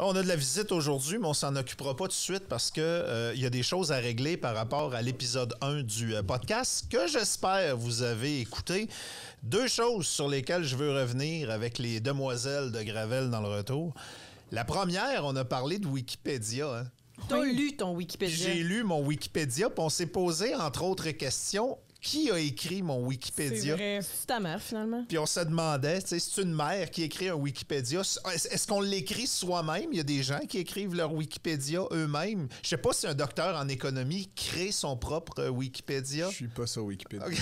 On a de la visite aujourd'hui, mais on s'en occupera pas tout de suite parce que euh, il y a des choses à régler par rapport à l'épisode 1 du euh, podcast que j'espère vous avez écouté. Deux choses sur lesquelles je veux revenir avec les demoiselles de Gravel dans le retour. La première, on a parlé de Wikipédia. hein. T'as lu ton Wikipédia? J'ai lu mon Wikipédia, puis on s'est posé, entre autres questions, qui a écrit mon Wikipédia? C'est ta mère, finalement. Puis on se demandait, tu sais, c'est une mère qui écrit un Wikipédia. Est-ce qu'on l'écrit soi-même? Il y a des gens qui écrivent leur Wikipédia eux-mêmes. Je sais pas si un docteur en économie crée son propre Wikipédia. Je suis pas sur Wikipédia.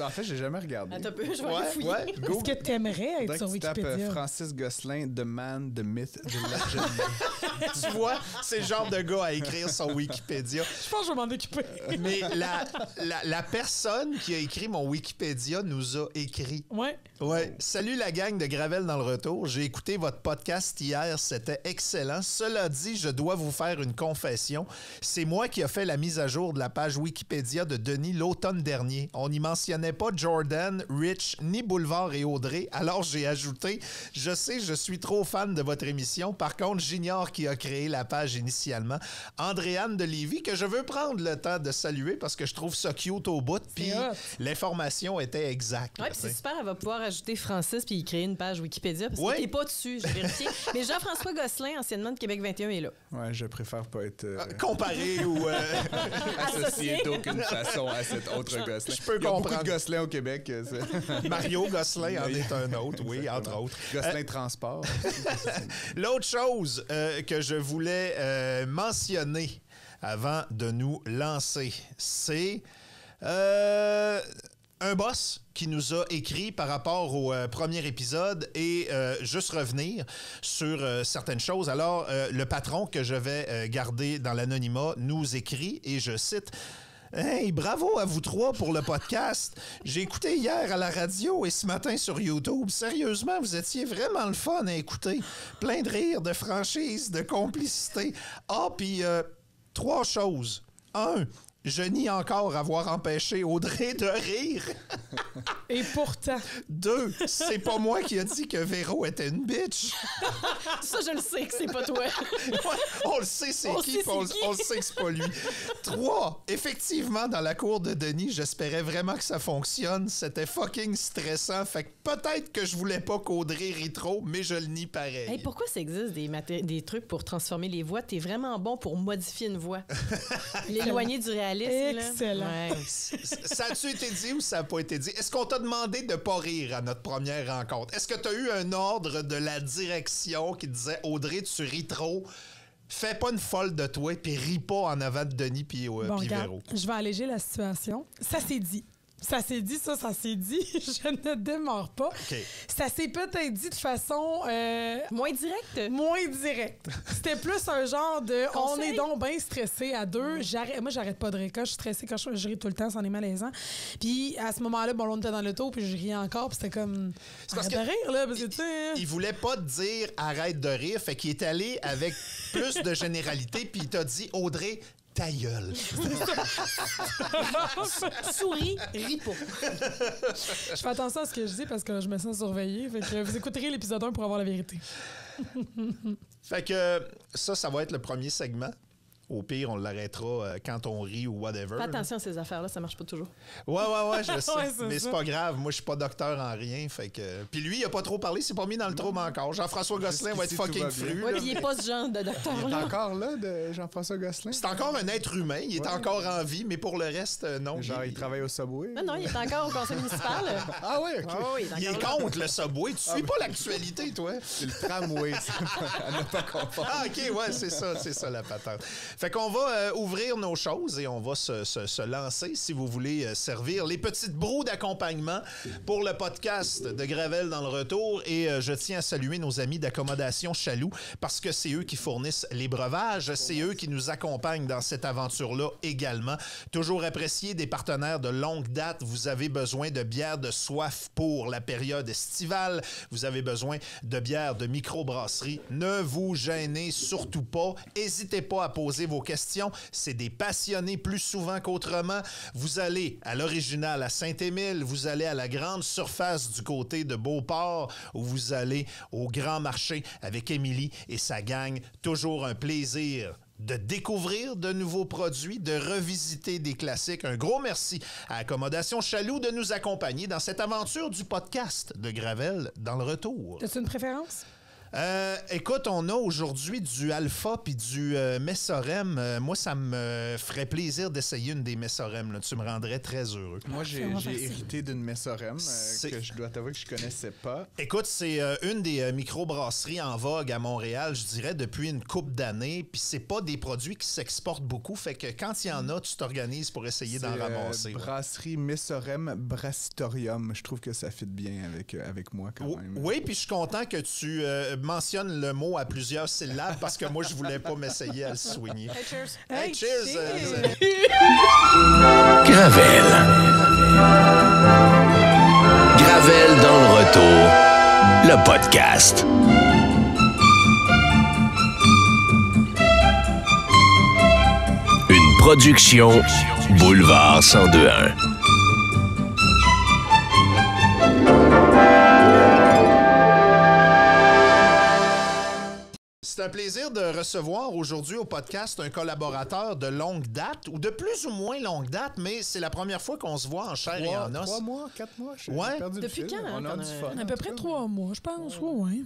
En fait, j'ai jamais regardé. Attends un peu, je vais Ouais, fouiller. ouais. Est-ce que t'aimerais être sur que tu tapes euh, Wikipédia? Francis Gosselin, The Man, The Myth, The Legend. tu vois, c'est le genre de gars à écrire son Wikipédia. Je pense que je vais m'en occuper. Mais la, la, la personne qui a écrit mon Wikipédia nous a écrit. Ouais. Ouais. Salut la gang de Gravel dans le retour. J'ai écouté votre podcast hier, c'était excellent. Cela dit, je dois vous faire une confession. C'est moi qui ai fait la mise à jour de la page Wikipédia de Denis l'automne dernier. On n'y mentionnait pas Jordan, Rich, ni Boulevard et Audrey. Alors j'ai ajouté Je sais, je suis trop fan de votre émission. Par contre, j'ignore qui a créé la page initialement. Andréane de Lévis, que je veux prendre le temps de saluer parce que je trouve ça cute au bout. Puis l'information était exacte. Ouais, là, puis c'est super, elle va pouvoir ajouter Francis puis créer une page Wikipédia parce Ouais. qu'il n'est pas dessus, j'ai vérifié. Mais Jean-François Gosselin, anciennement de Québec 21, est là. Ouais, je préfère pas être euh, Comparé ou. euh, associé d'aucune façon à cet autre Gosselin. je peux Il y a beaucoup comprendre. de Gosselin au Québec. euh, Mario Gosselin en Oui. est un autre, oui, entre autres. Gosselin Transport. L'autre chose euh, que je voulais euh, mentionner avant de nous lancer, c'est euh, un boss qui nous a écrit par rapport au euh, premier épisode et euh, juste revenir sur certaines choses. Alors, le patron que je vais garder dans l'anonymat nous écrit, et je cite, Hey, bravo à vous trois pour le podcast. J'ai écouté hier à la radio et ce matin sur YouTube. Sérieusement, vous étiez vraiment le fun à écouter. Plein de rire, de franchise, de complicité. Ah, puis trois choses. Un, je nie encore avoir empêché Audrey de rire. Et pourtant, Deux, c'est pas moi qui a dit que Véro était une bitch. Ça, je le sais que c'est pas toi. Ouais, on le sait c'est qui, sait on, c'est qui. on le sait que c'est pas lui. Trois, effectivement, dans la cour de Denis, j'espérais vraiment que ça fonctionne. C'était fucking stressant. Fait que peut-être que je voulais pas qu'Audrey rit trop, mais je le nie pareil. Hey, pourquoi ça existe des, des trucs pour transformer les voix? T'es vraiment bon pour modifier une voix. L'éloigner du réalisme. Excellent. Ouais. ça a-tu été dit ou ça n'a pas été dit? Est-ce qu'on t'a demandé de pas rire à notre première rencontre? Est-ce que tu as eu un ordre de la direction qui disait Audrey, tu ris trop? Fais pas une folle de toi, puis ris pas en avant de Denis puis euh, bon, Véro. je vais alléger la situation. Ça s'est dit. Ça s'est dit, ça, ça s'est dit. Je ne démarre pas. Ça s'est peut-être dit de façon euh, Moins direct? moins directe. C'était plus un genre de on est donc bien stressé à deux. J'arrête, moi, j'arrête pas de rire. Quand je suis stressée, quand je, je ris tout le temps, c'en est malaisant. Puis à ce moment-là, bon, on était dans l'auto, puis je riais encore, puis c'était comme. parce Arrête que- de rire, là, parce que tu sais. hein. Il voulait pas te dire arrête de rire, fait qu'il est allé avec plus de généralité, puis il t'a dit Audrey, ta gueule. Souris, ris pas. Je fais attention à ce que je dis parce que je me sens surveillée. Fait que vous écouterez l'épisode 1 pour avoir la vérité. Fait que ça, ça va être le premier segment. Au pire, on l'arrêtera euh, quand on rit ou whatever. Fais attention à ces affaires-là, ça marche pas toujours. Ouais, ouais, ouais, je sais. Ouais, mais c'est pas grave. Moi, je suis pas docteur en rien. Fait que. Puis lui, il a pas trop parlé. C'est pas mis dans le trouble encore. Jean-François Gosselin va être fucking fru. Ouais, il est pas ce genre de Il est docteur-là. encore là, de Jean-François Gosselin? C'est encore un être humain. Il est Ouais. encore en vie, mais pour le reste, euh, non. Genre, il travaille au Subway? Non, non, il est encore au conseil municipal. Ah ouais, ok. Ah oui, Il est encore là. contre le subway. Tu suis pas l'actualité, toi? C'est le tramway, pas. Ah, OK, ouais, c'est ça, c'est ça la patente. Fait qu'on va euh, ouvrir nos choses et on va se, se- lancer, si vous voulez, euh, servir les petites broues d'accompagnement pour le podcast de Gravel dans le retour. Et euh, je tiens à saluer nos amis d'accommodation Chaloux parce que c'est eux qui fournissent les breuvages, c'est eux qui nous accompagnent dans cette aventure-là également. Toujours apprécié des partenaires de longue date. Vous avez besoin de bières de soif pour la période estivale. Vous avez besoin de bières de microbrasserie. Ne vous gênez surtout pas. N'hésitez pas à poser vos questions. C'est des passionnés plus souvent qu'autrement. Vous allez à l'original à Saint-Émile, vous allez à la grande surface du côté de Beauport, ou vous allez au grand marché avec Émilie et sa gang. Toujours un plaisir de découvrir de nouveaux produits, de revisiter des classiques. Un gros merci à Accommodation Chaloux de nous accompagner dans cette aventure du podcast de Gravel dans le retour. As-tu une préférence? Euh, écoute, on a aujourd'hui du Alpha puis du euh, Messorem. Euh, moi, ça me ferait plaisir d'essayer une des Messorem. Là. Tu me rendrais très heureux. Moi, j'ai hérité d'une Messorem euh, que je dois t'avouer que je connaissais pas. Écoute, c'est euh, une des euh, microbrasseries en vogue à Montréal, je dirais, depuis une coupe d'années. Puis c'est pas des produits qui s'exportent beaucoup. Fait que quand il y en a, tu t'organises pour essayer d'en C'est, euh, ramasser. brasserie Messorem Brassitorium. Je trouve que ça fit bien avec, euh, avec moi quand même. Oui, puis je suis content que tu mentionnes le mot à plusieurs syllabes parce que moi, je voulais pas m'essayer à le soigner. Hey, cheers. Hey, cheers! euh, cheers. Gravel. Gravel dans le retour. Le podcast. Une production Boulevard 1021. C'est un plaisir de recevoir aujourd'hui au podcast un collaborateur de longue date ou de plus ou moins longue date, mais c'est la première fois qu'on se voit en chair et Trois, en os. trois mois, quatre mois, j'ai Ouais. perdu le Depuis fil. quand, On a du a- fun. À peu près trois mois, je pense. Oui, oui.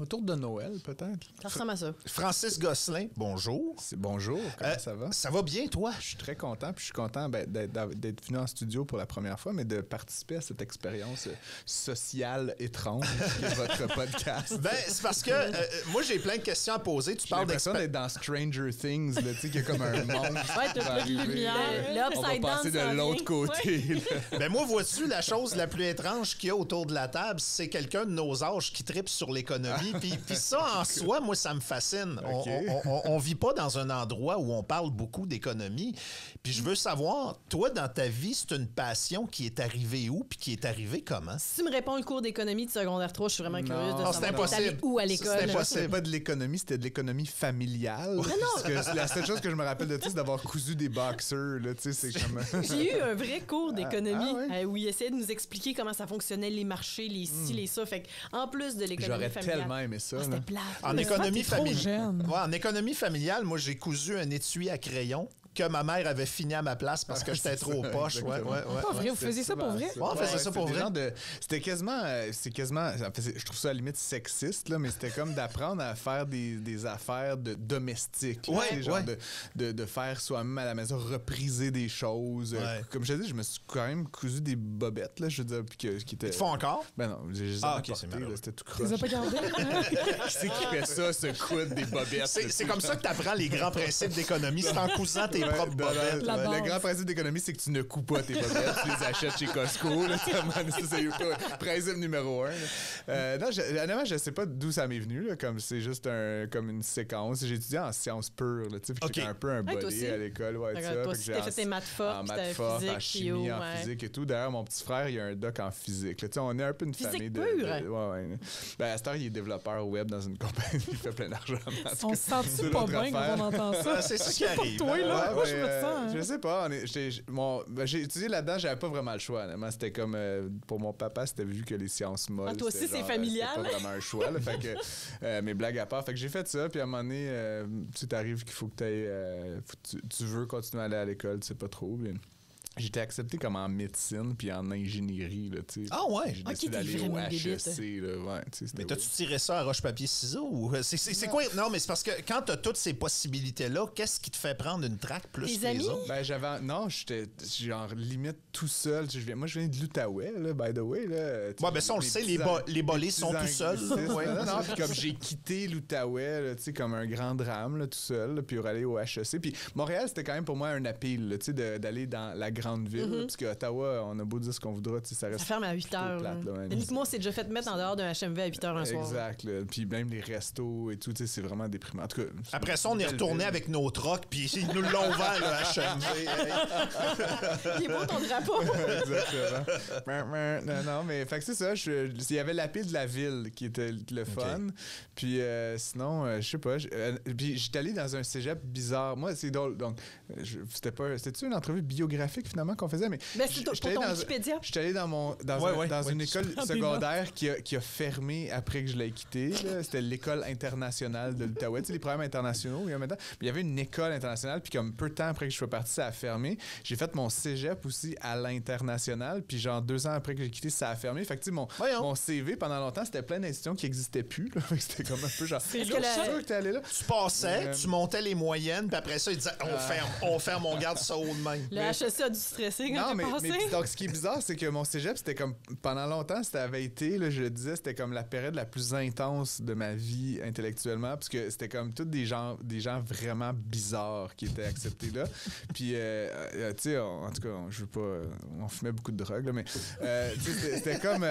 Autour de Noël, peut-être. Ça ressemble à ça. Francis Gosselin, bonjour. C'est bonjour, comment Euh, ça va? Ça va bien, toi? Je suis très content, puis je suis content ben, d'être venu en studio pour la première fois, mais de participer à cette expérience sociale étrange qui est votre podcast. Ben, c'est parce que euh, euh, moi, j'ai plein de questions à poser. Tu parles l'impression d'expé- d'être dans Stranger Things, tu sais, qu'il y a comme un monde Ouais, qui de lumière. On va passer de l'autre côté. Ben moi, vois-tu, la chose la plus étrange qu'il y a autour de la table, c'est quelqu'un de nos âges qui tripe sur l'économie. Puis, puis ça, en soi, moi, ça me fascine. On- Ok. On, on- on vit pas dans un endroit où on parle beaucoup d'économie. Puis je veux savoir, toi, dans ta vie, c'est une passion qui est arrivée où puis qui est arrivée comment? Si tu me réponds le cours d'économie de secondaire 3, je suis vraiment Non. curieuse de Non, savoir. impossible. où à l'école? impossible. C'était pas de l'économie, c'était de l'économie familiale. Parce que la seule chose que je me rappelle de tout, c'est d'avoir cousu des boxers. Là, tu sais, c'est comme... J'ai eu un vrai cours d'économie ah euh, où il essayait de nous expliquer comment ça fonctionnait, les marchés, les ci, les ça. Fait en plus de l'économie familiale. Tellement aimé ça. Ah, là. c'était plate. En économie. Ouais, en économie familiale, moi, j'ai cousu un étui à crayon que ma mère avait fini à ma place parce que j'étais trop ça, poche. Ouais, ouais. Pas vrai, vous faisiez ça pour vrai? Ouais, on faisait ça c'était pour vrai. de- C'était quasiment, euh, c'est quasiment, je trouve ça à la limite sexiste là, mais c'était comme d'apprendre à faire des, des affaires de domestiques, là, Ouais, tu sais, genre de, de, de faire soi-même à la maison, repriser des choses. Euh, Ouais. Comme je te dis, je me suis quand même cousu des bobettes là, je veux dire, puis que, qui étaient. Ils te font encore? Ben non, j'ai juste Ah, ah, ok, c'est malheureux. c'était tout Tu les croche. as pas gardés? Qui c'est qui fait ça, ce coudre des bobettes? C'est tu comme ça que tu apprends les grands principes d'économie. C'est en cousant tes Ouais, propres bobettes. Ouais, le grand principe d'économie, c'est que tu ne coupes pas tes bobettes, tu les achètes chez Costco. Là, c'est le principe numéro un. là. Euh, non, je, honnêtement, je sais pas d'où ça m'est venu, là, comme c'est juste un, comme une séquence. J'ai étudié en sciences pures, là, tu sais, puis j'étais un peu un aussi. à l'école. Ouais, ça, toi fait aussi, que t'as j'ai fait tes en- maths fortes, en maths fortes, physique, en chimie, bio, en ouais. physique et tout. D'ailleurs, mon petit frère, il a un doc en physique. là. On est un peu une Physique famille de, pure? de- ouais, ouais. Ben, à cette heure, il est développeur web dans une compagnie. il fait plein d'argent. On se sent-tu C'est pas bien quand on entend ça? Ah, c'est ça qui arrive, toi, hein? là. Moi, ouais, je me euh, sens. hein. Je sais pas. j'ai- ben, j'ai étudié là-dedans, j'avais pas vraiment le choix. C'était comme euh, pour mon papa, c'était vu que les sciences molles. Ah, toi aussi, c'était c'est genre, euh, familial. C'était pas vraiment un choix. là, fait que euh, mes blagues à part. Fait que j'ai fait ça. Puis à un moment donné, euh, tu t'arrives qu'il faut que t'ailles, euh, faut que tu, tu veux continuer à aller à l'école, tu sais pas trop. puis J'étais accepté comme en médecine puis en ingénierie. Là, tu sais. Ah ouais? J'ai Ok, décidé d'aller au vraiment débile, HEC. Là, ouais, tu sais, c'était Mais t'as-tu tiré ça à roche-papier-ciseaux? ou- C'est c'est- quoi? Non, mais c'est parce que quand t'as toutes ces possibilités-là, qu'est-ce qui te fait prendre une traque plus que les autres? Ben, j'avais. Non, j'étais genre limite tout seul. Je viens, moi, je viens de l'Outaouais, là, by the way. Là. Ouais, ben ça, on le sait, les, bo- les bolés sont tout seuls. Ouais. Non, non, puis comme j'ai quitté l'Outaouais, là, tu sais, comme un grand drame, là, tout seul, là, puis pour aller au HEC. Puis Montréal, c'était quand même pour moi un appel, là, tu sais, de- d'aller dans la grande ville. là, Parce que Ottawa, on a beau dire ce qu'on voudra, tu sais, ça Ça reste. ferme à 8 plutôt heures. plate, là. moi, c'est déjà fait mettre en dehors d'un HMV à 8 heures un soir. Exact. là. Puis même les restos et tout, tu sais, c'est vraiment déprimant. En tout cas, Après ça, on est retourné ville. avec nos trocs, puis ils nous l'ont ouvert, le HMV. Il est beau ton drapeau. Exactement. non, non, mais fait que c'est ça. je- Il y avait la pile de la ville qui était le fun. Puis euh, sinon, euh, je sais pas. euh, puis j'étais allé dans un cégep bizarre. Moi, c'est drôle. Donc, c'était pas. C'était-tu une entrevue biographique finalement qu'on faisait? Mais Ben, c'est pour ton allé dans- Wikipédia. J'étais allé dans, mon, dans, Ouais, un- ouais, dans ouais. une école secondaire qui a, qui a fermé après que je l'ai quitté. là. C'était l'école internationale de l'Outaouais. Tu sais, les programmes internationaux, il y a maintenant. Mais il y avait une école internationale, puis comme peu de temps après que je sois parti, ça a fermé. J'ai fait mon cégep aussi à l'international, puis genre deux ans après que j'ai quitté, ça a fermé. Fait que tu sais, mon, mon CV pendant longtemps, c'était plein d'institutions qui n'existaient plus. C'était comme un peu genre. La- sûr que t'es allé là? Tu passais, Euh, tu montais les moyennes, puis après ça, ils disaient on ferme, on ferme, on garde ça haut de même. Le HEC a quand Non, mais, passé. mais donc, ce qui est bizarre, c'est que mon cégep, c'était comme pendant longtemps, c'était avait été, là, je le disais, c'était comme la période la plus intense de ma vie intellectuellement, parce que c'était comme tous des gens, des gens vraiment bizarres qui étaient acceptés là. Puis, euh, euh, tu sais, en tout cas, on- je veux pas, on fumait beaucoup de drogue, là, mais euh, c'était- comme,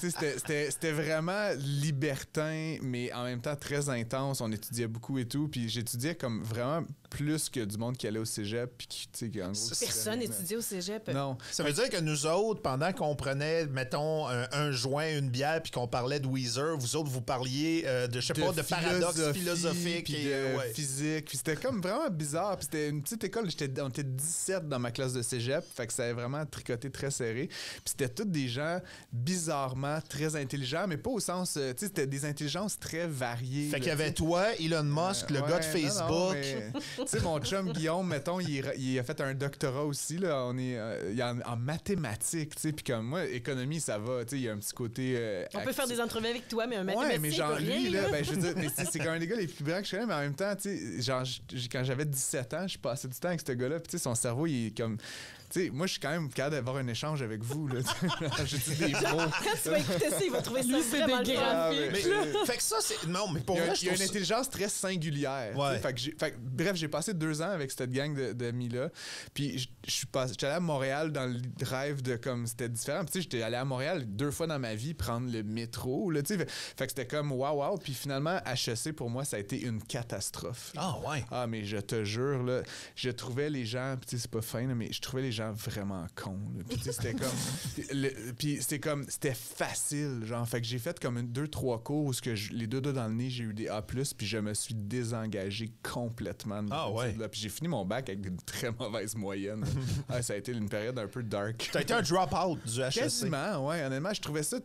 tu sais, c'était vraiment libertin, mais en même temps très intense. On étudiait beaucoup et tout, puis j'étudiais comme vraiment plus que du monde qui allait au cégep, puis qui, en gros, Personne n'étudiait au cégep. Non. Ça veut dire que nous autres, pendant qu'on prenait, mettons, un, un joint, une bière, puis qu'on parlait de Weezer, vous autres, vous parliez euh, de, je sais pas, de paradoxes philosophiques. puis et, de ouais. physique. Puis c'était comme vraiment bizarre. Puis c'était une petite école. J'étais, on était 17 dans ma classe de cégep. Fait que ça avait vraiment tricoté très serré. Puis c'était tous des gens bizarrement très intelligents, mais pas au sens. euh, Tu sais, c'était des intelligences très variées. Fait qu'il y avait toi, Elon Musk, le Ouais, gars de non, Facebook. non, mais, Tu sais, mon chum Guillaume, mettons, il, il a fait un doctorat aussi. Là, on est, euh, il est en, en mathématiques. Tu sais, puis comme moi, économie, ça va. Tu sais, il y a un petit côté. euh, On peut faire des entrevues avec toi, mais un Ouais, mathématicien, mais il genre, lui, là, ben, je veux dire, mais c'est même un des gars les plus brillants que je connais, mais en même temps, tu sais, genre, quand j'avais 17 ans, je passais du temps avec ce gars-là, puis tu sais, son cerveau, il est comme. Sais, moi, je suis quand même capable d'avoir un échange avec vous, là. J'ai dit des mots. Quand tu vas écouter ça, il va trouver ça Lui, c'est vraiment. Ah, mais- fait que ça, c'est. Non, mais pour Il y a, vrai, il je y a trouve une ça- intelligence très singulière. Ouais. Fait que fait bref, j'ai passé deux ans avec cette gang de- d'amis-là. Puis je je suis passé- j'étais allé à Montréal dans le rêve de comme c'était différent. Puis tu sais, j'étais allé à Montréal deux fois dans ma vie prendre le métro. Là, fait, fait que c'était comme waouh, waouh. Puis finalement, HEC, pour moi, ça a été une catastrophe. Ah, ouais. Ah, mais je te jure, là, je trouvais les gens, puis tu sais, c'est pas fin, là, mais je trouvais les gens vraiment cons. Puis c'était comme. le- puis c'était comme. C'était facile, genre. Fait que j'ai fait comme une, deux, trois cours où ce que je- les deux doigts dans le nez, j'ai eu des A, puis je me suis désengagé complètement de Ah, ouais. Puis j'ai fini mon bac avec une très mauvaise moyenne. Ah, ça a été une période un peu dark. T'as été un drop-out du HEC. Quasiment, ouais. Honnêtement, je trouvais ça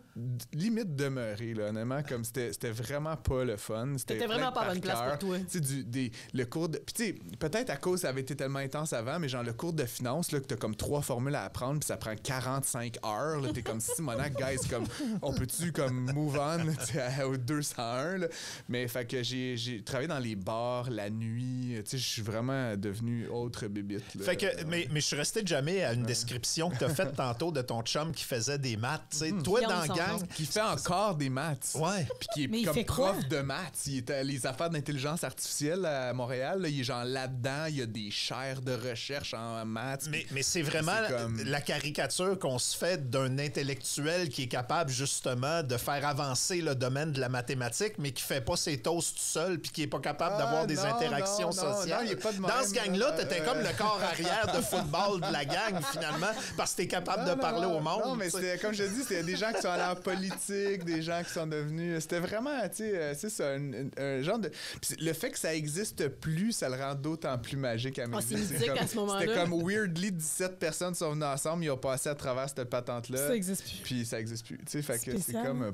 limite demeuré, là. Honnêtement, comme c'était c'était vraiment pas le fun. C'était T'étais vraiment pas bonne place pour toi. Tu sais, du- des- le cours de. Puis, tu sais, peut-être à cause ça avait été tellement intense avant, mais genre le cours de finance, là, que t'as comme trois formules à apprendre, puis ça prend 45 heures. T'es comme Simonac, guys, comme, on peut-tu, comme, move on, au 201, là? Mais, fait que j'ai j'ai travaillé dans les bars la nuit. Tu sais, je suis vraiment devenu autre bébite, là. Fait que, mais, mais je suis resté jamais à une description que t'as faite tantôt de ton chum qui faisait des maths. sais. Toi, dans gang. nom. qui fait encore des maths. Ouais. Puis qui est Mais comme prof de maths. Il est à les affaires d'intelligence artificielle à Montréal. là. il est genre là-dedans. Il y a des chaires de recherche en maths. Mais, mais c'est vraiment C'est comme- la caricature qu'on se fait d'un intellectuel qui est capable justement de faire avancer le domaine de la mathématique, mais qui fait pas ses toasts tout seul puis qui est pas capable Ah, d'avoir des non, interactions non, sociales. non, Dans ce gang-là, là. t'étais Euh, comme le corps arrière de football de la gang finalement, parce que t'es capable Non, de non, parler non, au monde. Non, mais c'était, comme je dis, c'était des gens qui sont allés en politique, des gens qui sont devenus. C'était vraiment, tu sais, euh, c'est ça, un, un- un genre de. C'est- le fait que ça existe plus, ça le rend d'autant plus magique à mes Ah, c'est yeux. mythique comme- à ce moment-là. C'était comme weirdly 17 personnes sont venues ensemble, ils ont passé à travers cette patente-là. Ça existe plus. Puis ça existe plus. Tu sais, fait que c'est comme. euh,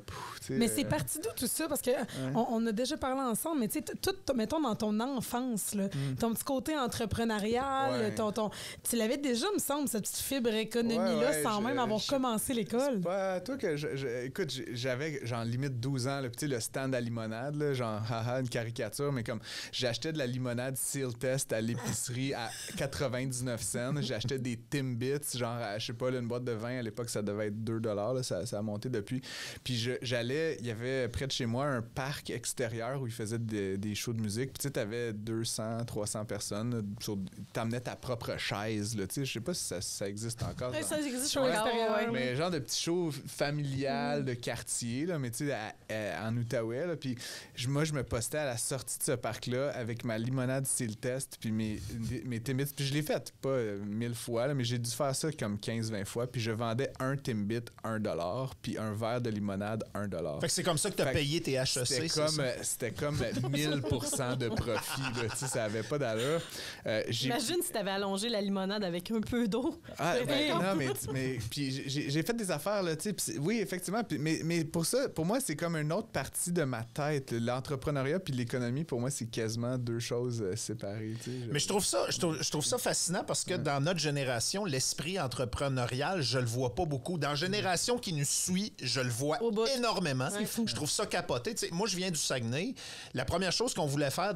Mais euh, c'est parti d'où tout ça? Parce que on, on a déjà parlé ensemble, mais tu sais, tout, mettons, dans ton enfance, là, ton petit côté entrepreneurial, Mm. Ouais. ton, ton, tu l'avais déjà, me semble, cette petite fibre économie-là, Ouais, ouais, sans je- même avoir je- commencé l'école. Pas toi que je, écoute j'avais genre limite 12 ans tu sais, le stand à limonade là, genre haha une caricature mais comme j'achetais de la limonade Seal Test à l'épicerie à 99 cents j'achetais des Timbits genre à, je sais pas là, une boîte de vin à l'époque ça devait être 2 dollars ça, ça a monté depuis puis j'allais il y avait près de chez moi un parc extérieur où ils faisaient des, des shows de musique puis tu sais t'avais 200 300 personnes là, t'amenais ta propre chaise là tu sais je sais pas si ça, ça existe encore. Ouais, dans- ça existe Show encore, extérieur. ouais. mais genre de petits shows familial de quartier, là, mais tu sais, en Outaouais. là, Puis moi, je me postais à la sortie de ce parc-là avec ma limonade style test, puis mes, mes Timbits. Puis je l'ai fait, pas mille fois, là, mais j'ai dû faire ça comme 15-20 fois. Puis je vendais un Timbit, 1 dollar, puis un verre de limonade, 1 dollar. Fait que c'est comme ça que tu as Fait payé tes HEC. C'était c'est comme, ça? euh, c'était comme 1000% de profit. Là, Tu sais, ça avait pas d'allure. Euh, Imagine si t'avais allongé la limonade avec un peu d'eau. Ah, ben, non, mais, mais puis j'ai fait des affaires, là, tu sais, puis oui, effectivement, puis- mais, mais pour ça, pour moi, c'est comme une autre partie de ma tête. L'entrepreneuriat puis l'économie, pour moi, c'est quasiment deux choses euh, séparées, tu. Mais je trouve ça, je trouve, je trouve ça fascinant parce que dans notre génération, l'esprit entrepreneurial, je le vois pas beaucoup. Dans la génération qui nous suit, je le vois énormément. C'est fou. Je trouve ça capoté. Tu sais, moi, je viens du Saguenay. La première chose qu'on voulait faire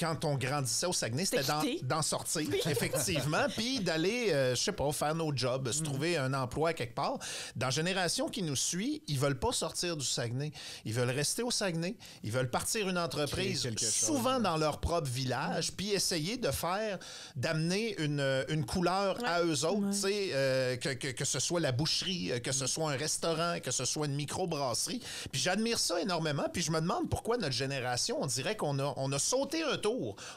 quand on grandissait au Saguenay, c'était d'en, sortir, effectivement, puis d'aller, euh, je sais pas, faire nos jobs, Mm. se trouver un emploi quelque part. Dans la génération qui nous suit, ils veulent pas sortir du Saguenay. Ils veulent rester au Saguenay. Ils veulent partir une entreprise, chose, souvent dans leur propre village, puis essayer de faire, d'amener une, une couleur à eux autres, tu sais, euh, que, que, que ce soit la boucherie, euh, que ce soit un restaurant, que ce soit une microbrasserie. Puis j'admire ça énormément, puis je me demande pourquoi notre génération, on dirait qu'on a, on a sauté un tour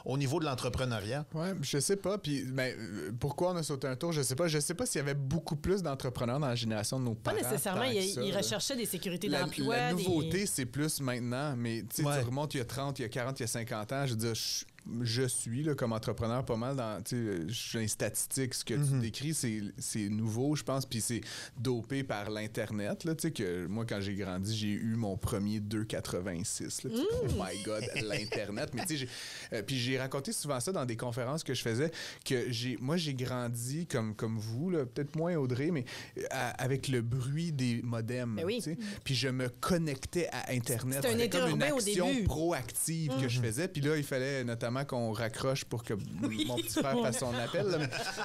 au niveau de l'entrepreneuriat? Ouais, je sais pas. Puis, ben, pourquoi on a sauté un tour, je sais pas. Je sais pas s'il y avait beaucoup plus d'entrepreneurs dans la génération de nos Pas parents. nécessairement. tant Ils ça, recherchaient des sécurités La, d'emploi. la des- nouveauté, c'est plus maintenant, mais tu sais, Ouais. tu remontes il y a 30, il y a 40, il y a 50 ans, je veux dire, je, je suis là, comme entrepreneur pas mal dans, tu sais, je suis les statistiques, ce que tu décris, c'est, c'est nouveau, je pense, puis c'est dopé par l'Internet, là, tu sais, que moi, quand j'ai grandi, j'ai eu mon premier 2,86, là, tu sais, oh my God, l'Internet, mais tu sais, j'ai- euh, puis j'ai raconté souvent ça dans des conférences que je faisais, que j'ai, moi, j'ai grandi comme, comme vous, là, peut-être moins Audrey, mais euh, à- avec le bruit des modems, Ben oui. Puis je me connectais à Internet. C'était un comme une action début. proactive que je faisais. Puis là, il fallait notamment qu'on raccroche pour que mon petit frère fasse son appel. là.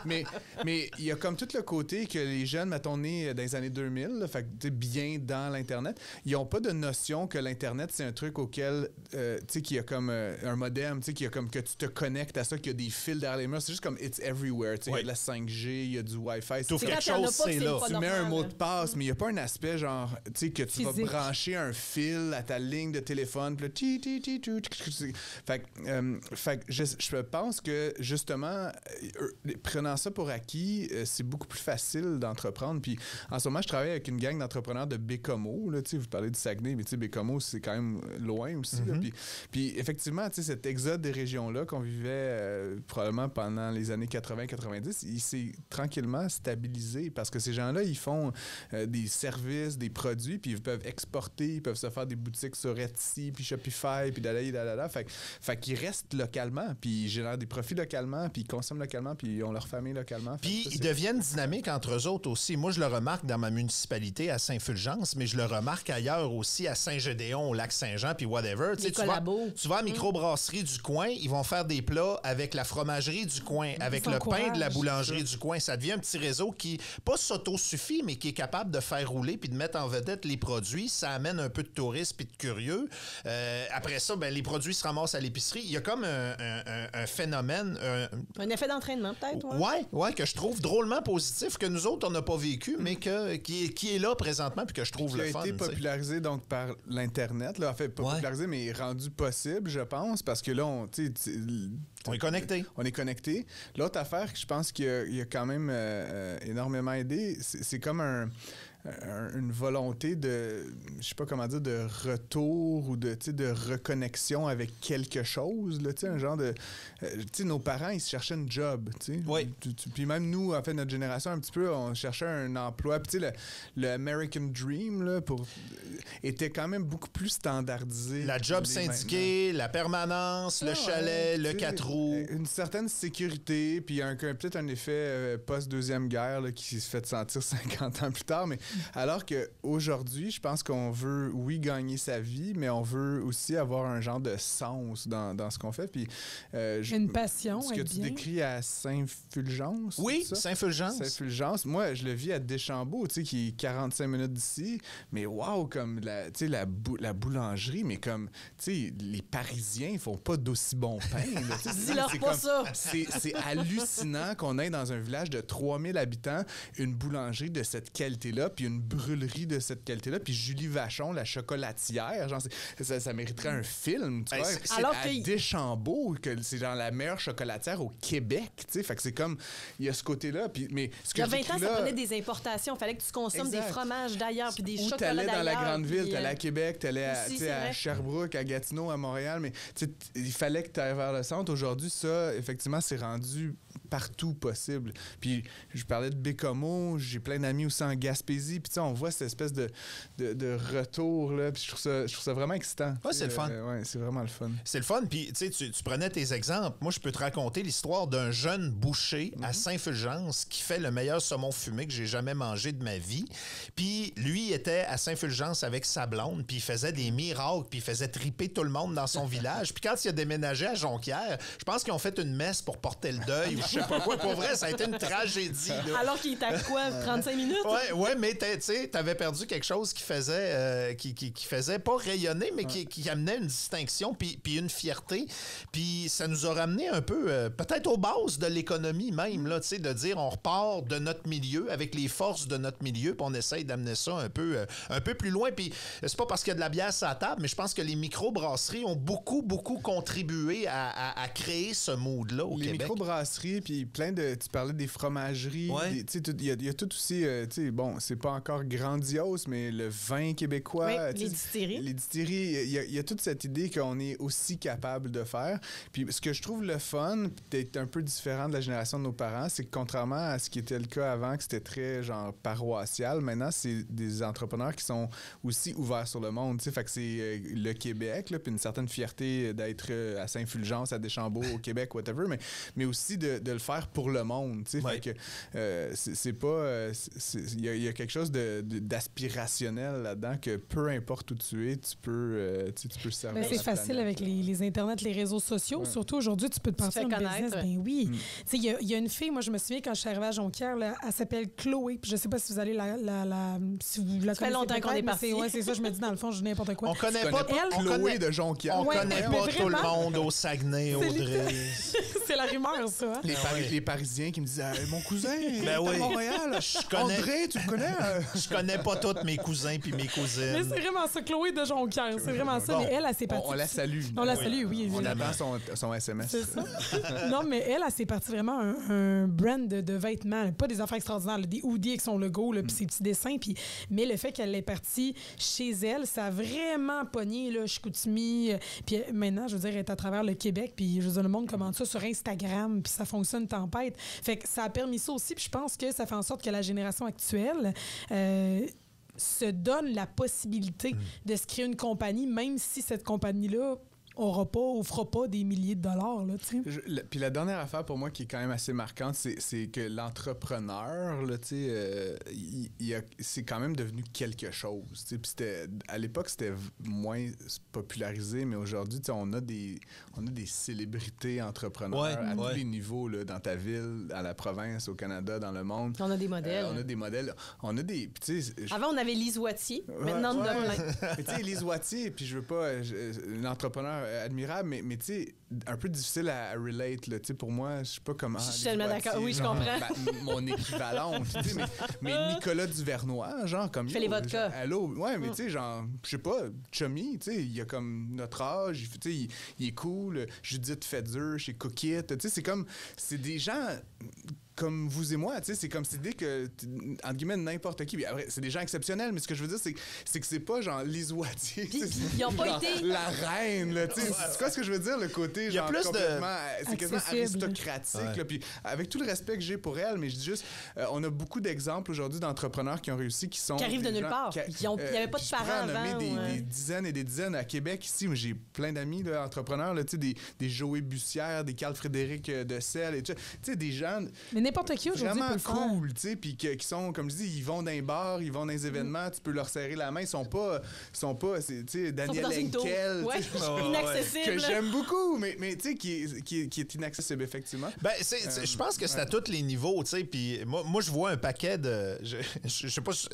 Mais mais il y a comme tout le côté que les jeunes, mettons, nés dans les années 2000, là, fait bien dans l'Internet, ils n'ont pas de notion que l'Internet, c'est un truc auquel, euh, tu sais, qu'il y a comme euh, un modem, tu sais, qu'il y a comme que tu te connectes à ça, qu'il y a des fils derrière les murs. C'est juste comme it's everywhere. tu sais, Il y a de la 5G, il y a du Wi-Fi. C'est quelque chose, c'est là. Tu mets un mot de passe, mais il n'y a pas un aspect genre, tu sais, que tu vas brancher un fil à ta ligne de téléphone, puis là. Fait que, euh, fait que je, je pense que, justement, euh, euh, prenant ça pour acquis, euh, c'est beaucoup plus facile d'entreprendre. Puis en ce moment, je travaille avec une gang d'entrepreneurs de Bécomo, là, vous parlez du Saguenay, mais Bécomo, c'est quand même loin aussi. là. Puis, puis effectivement, cet exode des régions-là qu'on vivait euh, probablement pendant les années 80-90, il s'est tranquillement stabilisé parce que ces gens-là, ils font des services, des produits, puis ils peuvent exporter, ils peuvent se faire des boutiques sur Etsy, puis Shopify, puis dalala, dalala. Fait, fait qu'ils restent localement, puis ils génèrent des profits localement, puis ils consomment localement, puis ils ont leur famille localement. Puis ils deviennent dynamiques entre eux autres aussi. Moi, je le remarque dans ma municipalité à Saint-Fulgence, mais je le remarque ailleurs aussi à Saint-Gédéon, au Lac-Saint-Jean, puis whatever. Tu sais, Les tu vas, tu vas à la microbrasserie du coin, ils vont faire des plats avec la fromagerie du coin, avec le pain de la boulangerie du coin. Ça devient un petit réseau qui, pas s'auto-suffit, mais qui est capable de faire rouler puis de mettre en vedette les produits. Ça amène un peu de touristes puis de curieux. Euh, après ça, ben, les produits se ramassent à l'épicerie. Il y a comme un, un- un- un phénomène, un, Un effet d'entraînement, peut-être. ouais. Ouais, ouais, que je trouve drôlement positif, que nous autres, on n'a pas vécu, mais que, qui, est, qui est là présentement, puis que je trouve qui le a fun. été popularisé donc par l'internet là en fait pas Ouais. popularisé mais rendu possible je pense parce que là on On est connecté. on est connecté l'autre affaire que je pense qu'il y a, il y a quand même euh, euh, énormément aidé c'est c'est comme un un- une volonté de je sais pas comment dire de retour ou de de reconnexion avec quelque chose là un genre de euh, tu sais nos parents ils se cherchaient une job Oui. Puis même nous en fait notre génération un petit peu on cherchait un emploi puis tu sais le, le American Dream là pour était quand même beaucoup plus standardisé La job syndiquée, la permanence, le ah, chalet, ouais, le tu sais, 4 roues. euh, Une certaine sécurité, puis un, un- peut-être un effet euh, post-deuxième guerre là, qui se fait sentir 50 ans plus tard, mais Alors que aujourd'hui, je pense qu'on veut, oui, gagner sa vie, mais on veut aussi avoir un genre de sens dans, dans ce qu'on fait. Puis, euh, je- Une passion, Ce que tu bien. décris à Saint-Fulgence. Oui? Saint-Fulgence. Saint-Fulgence. Moi, je le vis à Deschambault, tu sais, qui est 45 minutes d'ici. Mais waouh, comme la, tu sais, la, bou- la boulangerie, mais comme, tu sais, les Parisiens font pas d'aussi bon pain. Dis-leur pas comme- ça. C'est c'est hallucinant qu'on ait dans un village de 3000 habitants une boulangerie de cette qualité-là, puis une brûlerie de cette qualité-là, puis Julie Vachon, la chocolatière. Genre, ça, ça mériterait un film, tu Ben, vois. c'est- à que- Deschambault, que c'est genre la meilleure chocolatière au Québec, tu sais. Fait que c'est comme, il y a ce côté-là. Puis, mais ce que Il y a je 20 ans, ça prenait des importations. Il fallait que tu consommes Exact. des fromages d'ailleurs, puis des Ou chocolats t'allais dans la d'ailleurs, grande ville, t'allais euh, à Québec, t'allais à, aussi, à. Sherbrooke, à Gatineau, à Montréal, mais il fallait que tu ailles vers le centre. Aujourd'hui, ça, effectivement, c'est rendu partout possible. Puis je parlais de Bécomo, j'ai plein d'amis aussi en Gaspésie, puis tu sais, on voit cette espèce de, de, de retour, là, puis je trouve ça, je trouve ça vraiment excitant. Ouais, c'est le fun. Euh, ouais, c'est vraiment le fun. C'est le fun. Puis, tu sais, tu prenais tes exemples. Moi, je peux te raconter l'histoire d'un jeune boucher Mhm. à Saint-Fulgence qui fait le meilleur saumon fumé que j'ai jamais mangé de ma vie. Puis, lui était à Saint-Fulgence avec sa blonde, puis il faisait des miracles, puis il faisait triper tout le monde dans son village. Puis, quand il a déménagé à Jonquière, je pense qu'ils ont fait une messe pour porter le deuil ou sais pas quoi. Pour vrai, ça a été une tragédie. là. Alors qu'il était à quoi, 35 minutes? Ouais, ouais, mais tu sais, t'avais perdu quelque chose qui faisait, euh, qui, qui, qui faisait pas rayonner, mais qui, qui amenait une distinction puis, puis une fierté. Puis ça nous a ramené un peu, euh, peut-être aux bases de l'économie même, là, tu sais, de dire on repart de notre milieu avec les forces de notre milieu, puis on essaye d'amener ça un peu, euh, un peu plus loin. Puis euh, c'est pas parce qu'il y a de la bière sur la table, mais je pense que les micro-brasseries ont beaucoup, beaucoup contribué à, à- à créer ce mood-là au les Québec. microbrasseries, puis plein de. Tu parlais des fromageries. Ouais. Il y, a- il y a tout aussi. euh, tu sais, bon, c'est pas encore grandiose, mais le vin québécois. Oui, les distilleries. Les distilleries, il y, a- il y a toute cette idée qu'on est aussi capable de faire. Puis ce que je trouve le fun, peut-être un peu différent de la génération de nos parents, c'est que contrairement à ce qui était le cas avant, que c'était très genre paroissial, maintenant, c'est des entrepreneurs qui sont aussi ouverts sur le monde. Fait que c'est euh, le Québec, là, puis une certaine fierté d'être euh, à Saint-Fulgence, à Deschambault, au Québec, whatever, mais, mais aussi de, de le faire pour le monde. tu sais. Ouais. Fait que euh, c'est pas. euh, Il y, a- il y a quelque chose de- de- d'aspirationnel là-dedans que peu importe où tu es, tu peux, euh, tu, peux servir. Ben, c'est facile planète, avec les, les internets, les réseaux sociaux. Surtout aujourd'hui, tu peux te une connaître. business. Ben oui. Mm. Tu sais, il y, y a une fille, moi, je me souviens quand je suis arrivée à Jonquière, là, elle s'appelle Chloé. Puis je sais pas si vous allez la. la, la- si vous la Ça fait longtemps qu'on est parti. Ouais, c'est ça, je me dis dans le fond, je dis n'importe quoi. On connaît pas, Elle- Chloé connaît- de Jonquière. On Ouais, connaît pas tout le monde au Saguenay, C'est Audrey. c'est la rumeur, ça. hein? Les, Pari- les Parisiens qui me disent Hey, Mon cousin, Ben oui. à Montréal. Je connais- André, tu le connais? Je connais pas tous mes cousins puis mes Mais cousines. c'est vraiment ça, Chloé de Jonquière. C'est vraiment ça. Bon, mais elle, elle s'est on, partie. on la salue. On la salue, oui. On attend son, son SMS. C'est ça. non, mais elle, elle s'est partie vraiment un, un brand de, de vêtements. Pas des affaires extraordinaires, là, des hoodies avec son logo, là, puis ses petits dessins. Puis, mais le fait qu'elle est partie chez elle, ça a vraiment pogné, là, Chicoutimi. euh, Puis euh, maintenant, je veux dire, elle est à travers le Québec. Puis, je veux dire, le monde commande ça sur Instagram. Puis, ça fonctionne tempête. Fait que ça a permis ça aussi. Puis, je pense que ça fait en sorte que la génération actuelle. euh, se donne la possibilité de se créer une compagnie, même si cette compagnie-là aura pas ou fera pas des milliers de dollars. Là, tu sais. Je- la- puis la dernière affaire pour moi qui est quand même assez marquante, c'est c'est que l'entrepreneur, là, tu sais, euh, il- il a- c'est quand même devenu quelque chose. tu sais. Puis c'était- à l'époque, c'était moins popularisé, mais aujourd'hui, tu sais, on a des on a des célébrités entrepreneurs Ouais, à ouais. tous les niveaux, là, dans ta ville, à la province, au Canada, dans le monde. On a des modèles. Euh, on a des modèles. On a des. Avant, on avait Lise Wattier. Ouais, Maintenant, on en a ouais. plein. Mais tu sais, Elise Wattier, puis je veux pas. euh, je- une entrepreneur euh, admirable, mais, mais tu sais, un peu difficile à, à relate, là. Tu sais, pour moi, je sais pas comment. Je suis Lise tellement d'accord. Oui, je comprends. ben, mon équivalent. tu sais, mais, mais Nicolas Duvernois, genre, comme. Fait yo, les genre, Allô, ouais, mais tu sais, genre, je sais pas, Chummy, tu sais, il a comme notre âge, il, tu sais, il, il est cool. Judith Fetzer chez Cookit, tu sais, c'est comme. C'est des gens comme vous et moi, tu sais, c'est comme si dès que, entre guillemets, n'importe qui, c'est des gens exceptionnels, mais ce que je veux dire, c'est, c'est que c'est pas genre Lise Wattier, ils ont pas genre été- la reine, là, tu sais, c'est quoi ce que je veux dire, le côté, Il y a genre, plus de- complètement, euh, c'est quasiment aristocratique, Ouais. là, puis avec tout le respect que j'ai pour elle, mais je dis juste, euh, on a beaucoup d'exemples aujourd'hui d'entrepreneurs qui ont réussi, qui sont... Qui arrivent de nulle gens part. qui- Ils ont- il y avait pas de parents avant, des, ouais. des dizaines et des dizaines à Québec ici. Moi, j'ai plein d'amis là, entrepreneurs, là, tu sais, des, des Joey Bussière, des Carl Frédéric euh, de Selle, et tu sais, des gens. Mais n'importe qui aujourd'hui peut vraiment le faire. cool, tu sais, puis qui sont, comme je dis, ils vont dans les bars, ils vont dans les événements, tu peux leur serrer la main, ils sont pas, ils sont pas, tu sais, Daniel. Henkel, Ouais, tu sais, ouais. inaccessible. que j'aime beaucoup, mais, mais tu sais, qui, est- qui, est- qui est inaccessible, effectivement. Ben, je pense que c'est à tous les niveaux, tu sais. Puis moi, moi, je vois un paquet de. Je, je- je sais pas. Tu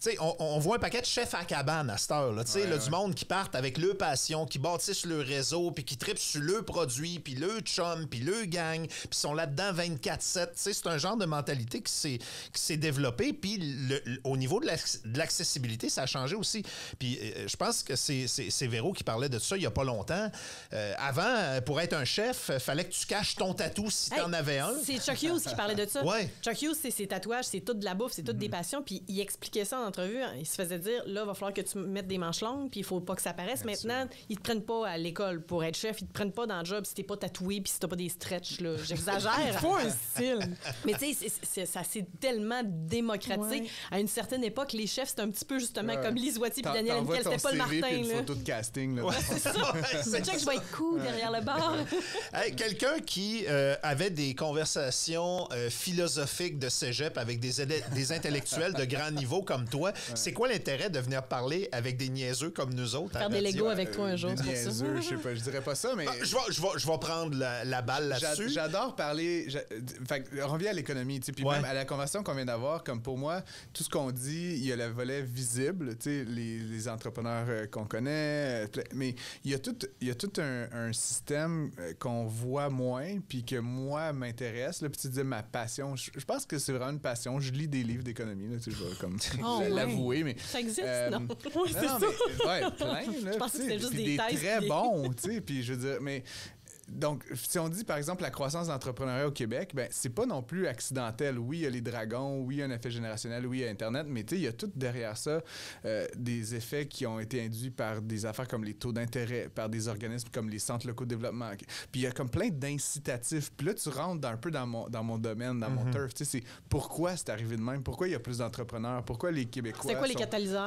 sais, on, on voit un paquet de chefs à cabane à cette heure, là. Tu sais, là, du monde qui partent avec leur passion, qui bâtissent le réseau, puis qui tripent sur le produit, puis le chum, puis le gang, puis sont là-dedans 24-7. Tu sais, c'est un genre de mentalité qui s'est qui s'est développée. Puis le- le- au niveau de l'ac- de l'accessibilité, ça a changé aussi. Puis euh, je pense que c'est- c'est c'est Véro qui parlait de ça il y a pas longtemps. Euh, avant, euh, pour être un chef, euh, fallait que tu caches ton tatou si Hey, t'en avais un. C'est Chuck Hughes qui parlait de ça. Ouais. Chuck Hughes, c'est ses tatouages, c'est tout de la bouffe, c'est tout des passions. Puis il expliquait ça en entrevue. hein. Il se faisait dire là, il va falloir que tu mettes des manches longues, puis il faut pas que ça paraisse. Maintenant, ils te prennent pas à l'école pour être chef, ils te prennent pas dans le job si t'es pas tatoué, puis si t'as pas des stretches. là. Il J'exagère. faut un style. Mais tu sais, ça s'est tellement démocratisé. Ouais. À une certaine époque, les chefs, c'était un petit peu justement Ouais. comme Lise Wattier puis Daniel ton c'était pas le Martin. une là. photo de casting, là. C'est ça. C'est Chuck, je vais être cool derrière le bar. Hey, Quelqu'un qui euh, avait des conversations euh, philosophiques de cégep avec des, intellectuels de grand niveau comme toi, c'est quoi l'intérêt de venir parler avec des niaiseux comme nous autres? Faire des? Legos avec toi un jour. Des c'est pour ça. niaiseux, je sais pas, je dirais pas ça, mais... Ah, je, vais, je, vais, je vais prendre la, la balle là-dessus. J'adore parler. Fait revient à l'économie, tu sais, puis Ouais. même à la conversation qu'on vient d'avoir, comme pour moi, tout ce qu'on dit, il y a le volet visible, tu sais, les, les entrepreneurs euh, qu'on connaît, euh, mais il y a tout, il y a tout un, un système euh, qu'on voit moins, puis que moi m'intéresse, puis tu dis ma passion. Je je pense que c'est vraiment une passion. Je lis des livres d'économie, tu je vais comme Oh, ouais. l'avouer, mais. Ça existe, Euh, non? Oui, c'est ça. mais, ouais, plein, là. Je pensais que c'était juste des thèses, très bons, tu sais. Puis je veux dire, mais. Donc, si on dit par exemple la croissance de l'entrepreneuriat au Québec, ben c'est pas non plus accidentel. Oui, il y a les dragons, oui, il y a un effet générationnel, oui, il y a Internet, mais tu sais, il y a tout derrière ça euh, des effets qui ont été induits par des affaires comme les taux d'intérêt, par des organismes comme les centres locaux de développement. Puis il y a comme plein d'incitatifs. Puis là, tu rentres dans- un peu dans mon, dans mon domaine, dans mon turf. Tu sais, c'est pourquoi c'est arrivé de même, pourquoi il y a plus d'entrepreneurs, pourquoi les Québécois C'est quoi les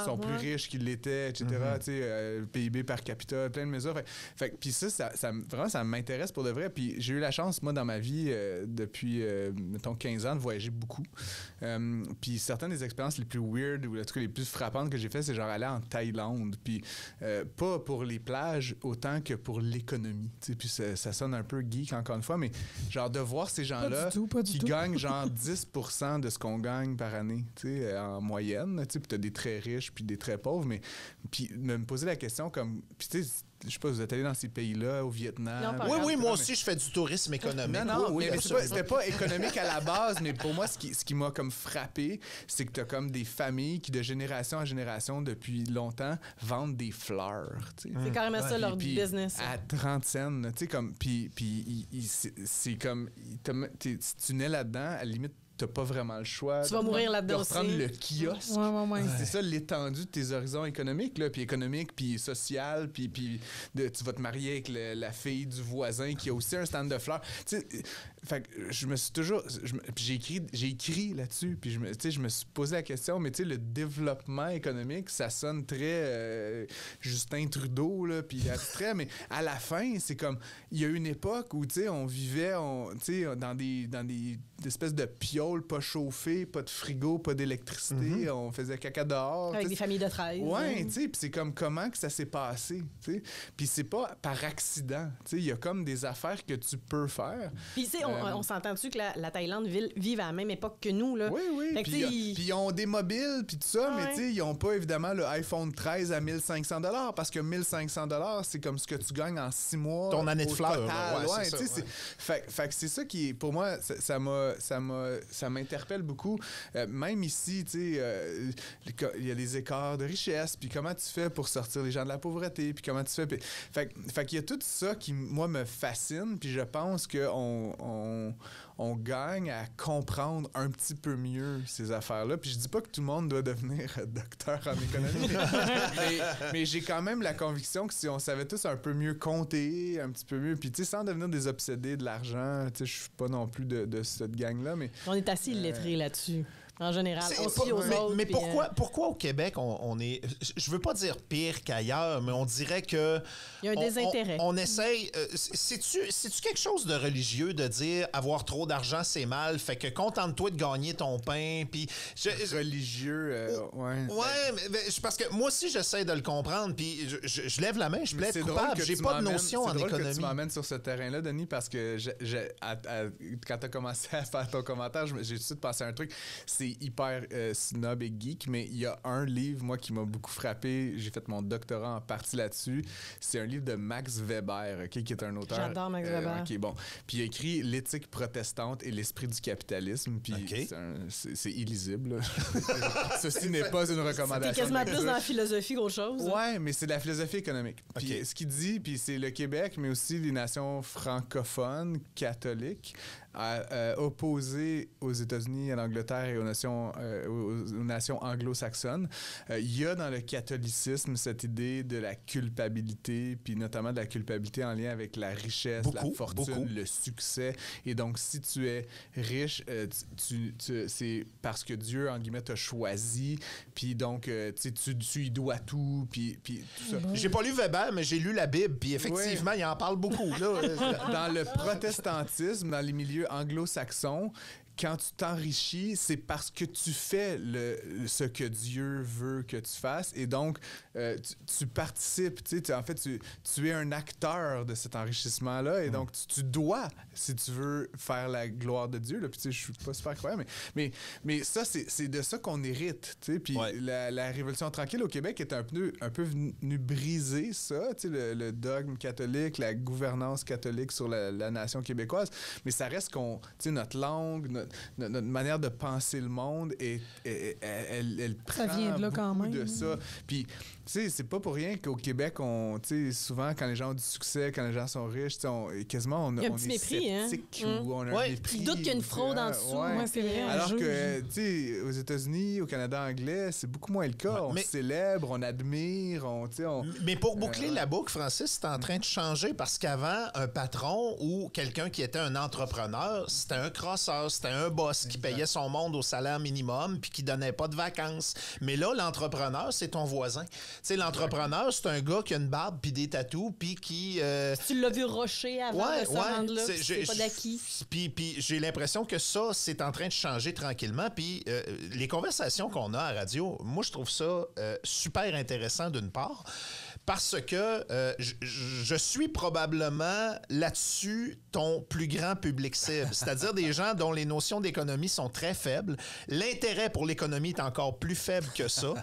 sont- plus ouais? riches qu'ils l'étaient, etc. Tu sais, euh, PIB par capita, plein de mesures. Fait, fait puis ça, ça, vraiment, ça m'intéresse pour de vrai. Puis j'ai eu la chance, moi, dans ma vie, euh, depuis, euh, mettons, 15 ans, de voyager beaucoup. Euh, puis certaines des expériences les plus weird ou en tout cas les plus frappantes que j'ai fait, c'est genre aller en Thaïlande. Puis euh, pas pour les plages autant que pour l'économie. Puis ça, ça sonne un peu geek encore une fois, mais genre de voir ces gens-là qui tout. gagnent genre 10 de ce qu'on gagne par année, en moyenne. Puis t'as des très riches puis des très pauvres, mais puis me me poser la question comme, puis tu sais, je sais pas, vous êtes allé dans ces pays-là, au Vietnam. Oui, oui, moi mais- aussi, je fais du tourisme économique. non, non, oui, oui, mais c'est pas, c'était pas économique à la base, mais pour moi, ce qui, ce qui m'a comme frappé, c'est que t'as comme des familles qui, de génération en génération, depuis longtemps, vendent des fleurs. tu. C'est carrément ça leur Puis business. À 30 cents, tu sais, comme. Puis, puis c'est comme. tu nais là-dedans, à la limite, t'as pas vraiment le choix. Tu vas mourir là-dedans De reprendre le kiosque. Ouais, ouais, ouais. C'est ça l'étendue de tes horizons économiques, là, puis économique, puis social, puis, puis de- tu vas te marier avec le- la fille du voisin qui a aussi un stand de fleurs. Tu sais, fait que je me suis toujours... j'ai écrit, j'ai écrit là-dessus, puis je me, tu sais, je me suis posé la question, mais tu sais, le développement économique, ça sonne très euh, Justin Trudeau, là, puis abstrait, mais à la fin, c'est comme... Il y a une époque où, tu sais, on vivait on, tu sais, dans des, dans des espèces de pioles pas chauffées, pas de frigo, pas d'électricité, on faisait caca dehors. Avec des familles de 13. Ouais, tu sais, puis c'est comme comment que ça s'est passé, tu sais? Puis c'est pas par accident, tu sais, il y a comme des affaires que tu peux faire. Puis, tu sais, on, On s'entend-tu que la, la Thaïlande vive à la même époque que nous, là? Oui, oui. Puis, euh, ils- puis ils ont des mobiles, puis tout ça, Ah mais ouais. ils ont pas évidemment le iPhone 13 à 1500 parce que 1500 c'est comme ce que tu gagnes en six mois. Ton année de fleurs, total. là. Ouais, c'est ça. Fait, fait que c'est ça qui pour moi, ça ça m'a, ça m'a, ça m'interpelle beaucoup. Euh, même ici, tu sais, euh, il y a des écarts de richesse, puis comment tu fais pour sortir les gens de la pauvreté, puis comment tu fais. puis- fait, qu'il y a tout ça qui, moi, me fascine, puis je pense qu'on on, on gagne à comprendre un petit peu mieux ces affaires-là. Puis je dis pas que tout le monde doit devenir docteur en économie, mais, mais j'ai quand même la conviction que si on savait tous un peu mieux compter, un petit peu mieux, puis tu sais, sans devenir des obsédés de l'argent, tu sais, je suis pas non plus de, de cette gang-là, mais On est assez illettrés là-dessus. En général. Fie aux mais, autres. mais pourquoi, euh, pourquoi au Québec, on, on est. Je veux pas dire pire qu'ailleurs, mais on dirait que. Il y a un on- désintérêt. On, on essaye. euh, C'est-tu quelque chose de religieux de dire avoir trop d'argent, c'est mal? Fait que contente-toi de gagner ton pain. Puis. je- je- Religieux, euh, ouais. Ouais, mais, mais parce que moi aussi, j'essaie de le comprendre. Puis je, je- je lève la main, je plaide coupable. que J'ai pas de notion c'est en drôle que tu économie. m'emmènes sur ce terrain-là, Denis, parce que je- je- à- à- quand tu as commencé à faire ton commentaire, j'ai tout de suite pensé à un truc. C'est hyper euh, snob et geek, mais il y a un livre, moi, qui m'a beaucoup frappé. J'ai fait mon doctorat en partie là-dessus. C'est un livre de Max Weber, qui est un auteur. J'adore Max euh, Weber. ok, bon. Puis il a écrit L'éthique protestante et l'esprit du capitalisme. Puis c'est c'est c'est illisible. Ceci n'est pas une recommandation. quasiment de plus dans la philosophie qu'autre chose. Ouais, mais c'est de la philosophie économique. Puis ce qu'il dit, puis c'est le Québec, mais aussi les nations francophones, catholiques, à, euh, opposées aux États-Unis, à l'Angleterre et aux nations, euh, aux, aux nations anglo-saxonnes. Euh, Il y a dans le catholicisme cette idée de la culpabilité, puis notamment de la culpabilité en lien avec la richesse, Beaucoup, la fortune, beaucoup. le succès. Et donc, si tu es riche, euh, tu, tu- tu- c'est parce que Dieu, en guillemets, t'a choisi, puis donc, euh, tu, y dois tout, puis, puis tout ça. J'ai pas lu Weber, mais j'ai lu la Bible. Puis effectivement, il en parle beaucoup. Là. Dans le protestantisme, dans les milieux anglo-saxons, quand tu t'enrichis, c'est parce que tu fais le, ce que Dieu veut que tu fasses et donc euh, tu, tu participes. Tu sais, tu- en fait, tu, tu es un acteur de cet enrichissement-là et donc tu, dois, si tu veux, faire la gloire de Dieu. Là. Puis tu sais, je suis pas super croyant, mais, mais, mais ça, c'est de ça qu'on hérite. Tu sais. Puis Ouais. la, la Révolution tranquille au Québec est un peu, un peu venu briser ça, tu sais, le, le dogme catholique, la gouvernance catholique sur la, la nation québécoise. Mais ça reste qu'on, tu sais, notre langue, notre, notre- notre manière de penser le monde, est, est- elle, elle, elle Ça prend vient de là quand beaucoup même. de ça. Puis, sais, c'est pas pour rien qu'au Québec, on, tu sais, souvent, quand les gens ont du succès, quand les gens sont riches, tu sais, on- quasiment, on, Il y a un on petit est mépris, hein. sceptique Mm. ou on a Ouais. un mépris. Ils doutent qu'il y a une fraude en dessous. ouais. Ouais, c'est vrai. Alors juge. que, tu sais, aux États-Unis, au Canada anglais, c'est beaucoup moins le cas. on mais- célèbre, on admire, on. Mais pour boucler Euh, la boucle, Francis, c'est en train de changer parce qu'avant, un patron ou quelqu'un qui était un entrepreneur, c'était un crosseur, c'était un boss qui payait son monde au salaire minimum puis qui donnait pas de vacances. Mais là, l'entrepreneur, c'est ton voisin. Sais, l'entrepreneur, c'est un gars qui a une barbe puis des tatous puis qui... euh, Tu l'as vu rocher avant de se rendre là, c'est pas d'acquis. Puis, puis j'ai l'impression que ça, c'est en train de changer tranquillement. Puis euh, les conversations qu'on a à radio, moi, je trouve ça euh, super intéressant d'une part. Parce que euh, je- suis probablement là-dessus ton plus grand public cible, c'est-à-dire des gens dont les notions d'économie sont très faibles. L'intérêt pour l'économie est encore plus faible que ça.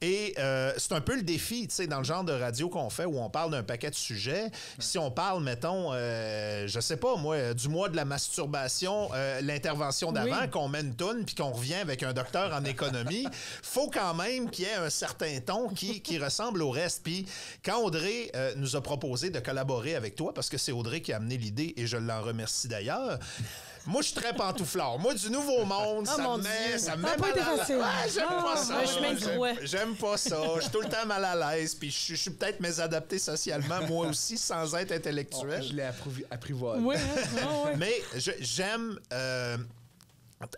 Et euh, c'est un peu le défi, tu sais, dans le genre de radio qu'on fait où on parle d'un paquet de sujets. Si on parle, mettons, euh, je sais pas, moi, du mois de la masturbation, euh, l'intervention d'avant, Oui. qu'on met une toune puis qu'on revient avec un docteur en économie, faut quand même qu'il y ait un certain ton qui, qui ressemble au reste. Puis quand Audrey euh, nous a proposé de collaborer avec toi, parce que c'est Audrey qui a amené l'idée et je l'en remercie d'ailleurs. Moi, je suis très pantouflard. Moi, du nouveau monde, Oh, ça, mon me met, Dieu. ça me Ça a met mal à l'aise. Ouais, j'aime Ah, pas ça. un chemin de J'aime- pas ça. Je suis tout le temps mal à l'aise. Puis je suis- peut-être mésadapté socialement, moi aussi, sans être intellectuel. Je l'ai apprivoisé. Ah, ouais. Mais j'aime euh,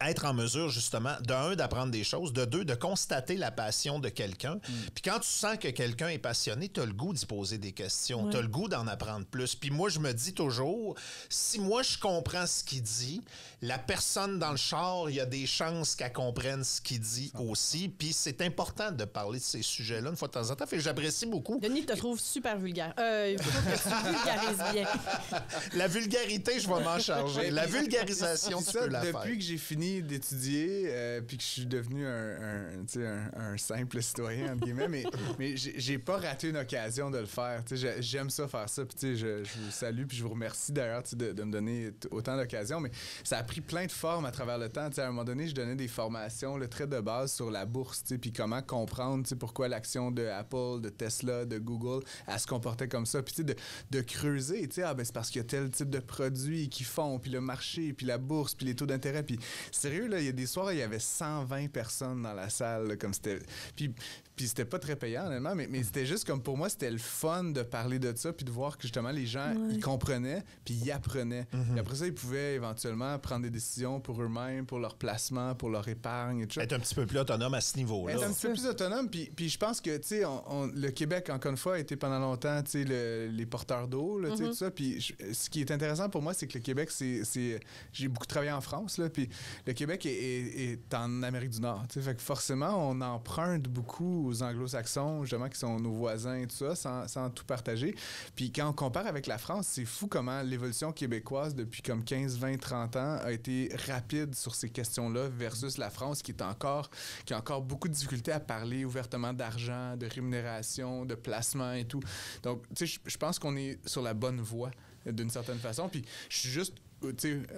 être en mesure, justement, de un, d'apprendre des choses, de deux, de constater la passion de quelqu'un. Puis quand tu sens que quelqu'un est passionné, tu as le goût d'y poser des questions, tu as le goût d'en apprendre plus. Puis moi, je me dis toujours, si moi, je comprends ce qu'il dit, la personne dans le char, il y a des chances qu'elle comprenne ce qu'il dit aussi. Puis c'est important de parler de ces sujets-là une fois de temps en temps. Fait que j'apprécie beaucoup. Denis te trouve super vulgaire. Euh, que tu vulgarises bien. La vulgarité, je vais m'en charger. La vulgarisation, tu ça, peux la depuis faire. que j'ai fini d'étudier, euh, puis que je suis devenu un, un, tu sais, un, un simple citoyen, entre guillemets, mais, mais j'ai pas raté une occasion de le faire. J'aime ça faire ça, puis je, je vous salue, puis je vous remercie d'ailleurs de, de me donner autant d'occasions, mais ça a pris plein de formes à travers le temps. À un moment donné, je donnais des formations, le trait de base sur la bourse, puis comment comprendre pourquoi l'action de Apple, de Tesla, de Google, elle se comportait comme ça, puis de, de creuser, ah ben c'est parce qu'il y a tel type de produits qui font, puis le marché, puis la bourse, puis les taux d'intérêt, puis sérieux, là, il y a des soirs, il y avait 120 personnes dans la salle, comme c'était... Puis, puis c'était pas très payant, honnêtement, mais, mais c'était juste comme pour moi, c'était le fun de parler de ça, puis de voir que justement les gens, ils comprenaient, puis ils apprenaient. Mhm. Et après ça, ils pouvaient éventuellement prendre des décisions pour eux-mêmes, pour leur placement, pour leur épargne et tout ça. Être un petit peu plus autonome à ce niveau-là. Être un petit peu plus autonome. Puis, puis je pense que, tu sais, on- on- le Québec, encore une fois, a été pendant longtemps, tu sais, le- les porteurs d'eau, sais, tout ça. Puis je- ce qui est intéressant pour moi, c'est que le Québec, c'est... c'est- J'ai beaucoup travaillé en France, là, puis le Québec est, est- est en Amérique du Nord, tu sais. Fait que forcément, on emprunte beaucoup aux anglo-saxons, justement, qui sont nos voisins et tout ça, sans, sans tout partager. Puis quand on compare avec la France, c'est fou comment l'évolution québécoise, depuis comme 15, 20, 30 ans, a été rapide sur ces questions-là versus la France, qui est encore qui a encore beaucoup de difficultés à parler ouvertement d'argent, de rémunération, de placement et tout. Donc, tu sais, je- pense qu'on est sur la bonne voie d'une certaine façon. Puis, je suis juste,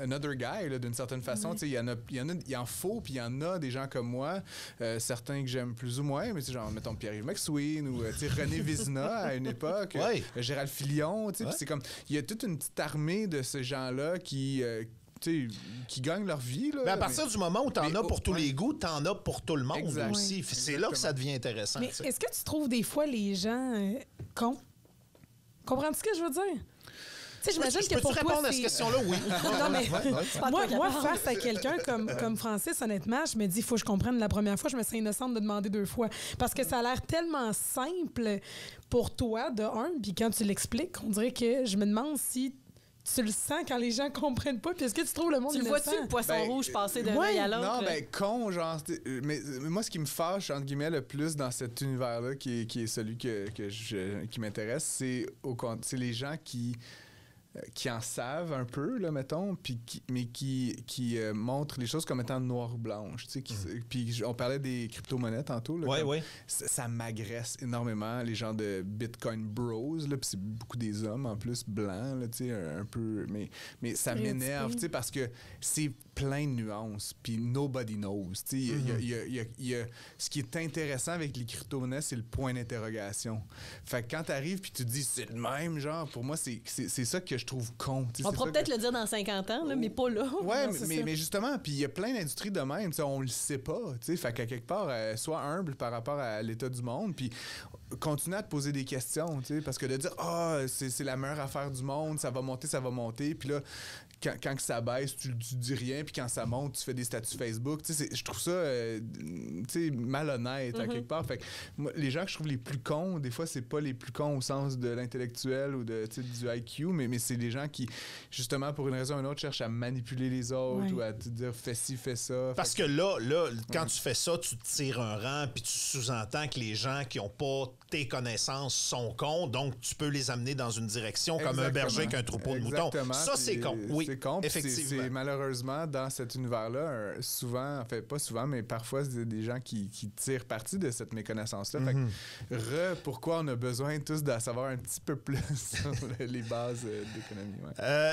another guy, là, d'une certaine façon. Tu sais, il y en a, il y en a, il en faut, puis il y en a des gens comme moi, euh, certains que j'aime plus ou moins, mais tu sais, genre, mettons Pierre-Yves McSween ou, euh, tu sais, René Vizina à une époque, euh. Gérald Filion, tu sais, puis Ouais. c'est comme, il y a toute une petite armée de ces gens-là qui... euh, tu sais, qui gagnent leur vie. Là, Mais à partir du moment où t'en mais as pour tous ouais. les goûts, t'en as pour tout le monde Exact. aussi. Oui. C'est là que ça devient intéressant. Mais est-ce que tu trouves des fois les gens euh, cons? Comprends-tu ce que je veux dire? Tu sais, j'imagine Je que pour toi, répondre à cette question-là? Oui. Non, mais Ouais, ouais. pas moi, face à quelqu'un comme, comme Francis, honnêtement, je me dis, il faut que je comprenne la première fois. Je me sens innocente de demander deux fois. Parce que ça a l'air tellement simple pour toi, de un, puis quand tu l'expliques, on dirait que je me demande si tu le sens quand les gens comprennent pas. Puis est-ce que tu trouves le monde Tu le innocent? vois-tu, le poisson Ben, rouge passer d'un ouais, à l'autre? Non, ben con, genre. Mais, mais moi, ce qui me fâche, entre guillemets, le plus dans cet univers-là, qui est, qui est celui que, que je- qui m'intéresse, c'est au con- c'est les gens qui qui en savent un peu, là, mettons, puis qui, mais qui, qui euh, montrent les choses comme étant noires ou blanches. Tu sais, qui- Puis j- on parlait des crypto-monnaies tantôt. Là, Ouais, comme- ouais. ça, ça m'agresse énormément, les gens de Bitcoin Bros, là, puis c'est beaucoup des hommes en plus, blancs, là, tu sais, un, un peu, mais, mais ça m'énerve, tu sais, parce que c'est plein de nuances, puis nobody knows, ce qui est intéressant avec les crypto-monnaies, c'est le point d'interrogation. Fait que quand t'arrives puis tu te dis c'est le même, genre, pour moi, c'est c'est- c'est ça que je trouve con. On pourra peut-être que- le dire dans 50 ans, là, mais pas là. Ouais, Non, mais, mais, justement, puis il y a plein d'industries de même, tu sais, on le sait pas, tu sais, fait qu'à quelque part, euh, sois humble par rapport à l'état du monde, puis continue à te poser des questions, tu sais, parce que de dire, ah, c'est c'est la meilleure affaire du monde, ça va monter, ça va monter, puis là, quand, quand ça baisse, tu, tu dis rien, puis quand ça monte, tu fais des statuts Facebook, tu sais, c'est- je trouve ça, euh, tu sais, malhonnête à quelque part, fait que moi, les gens que je trouve les plus cons, des fois, c'est pas les plus cons au sens de l'intellectuel ou de, tu sais, du IQ, mais, mais c'est les gens qui, justement, pour une raison ou une autre, cherchent à manipuler les autres Ouais. ou à te dire fais ci, fais ça. Parce que là, là, quand tu fais ça, tu te tires un rang, puis tu sous-entends que les gens qui n'ont pas tes connaissances sont cons, donc tu peux les amener dans une direction comme un berger qu'un troupeau de moutons. Ça, c'est con. euh, Oui, C'est con. effectivement. C'est malheureusement dans cet univers-là, un- souvent, en fait, pas souvent, mais parfois, c'est des gens qui, qui tirent parti de cette méconnaissance-là. Re, pourquoi on a besoin tous d'en savoir un petit peu plus sur les bases euh, d'économie. ouais. Euh,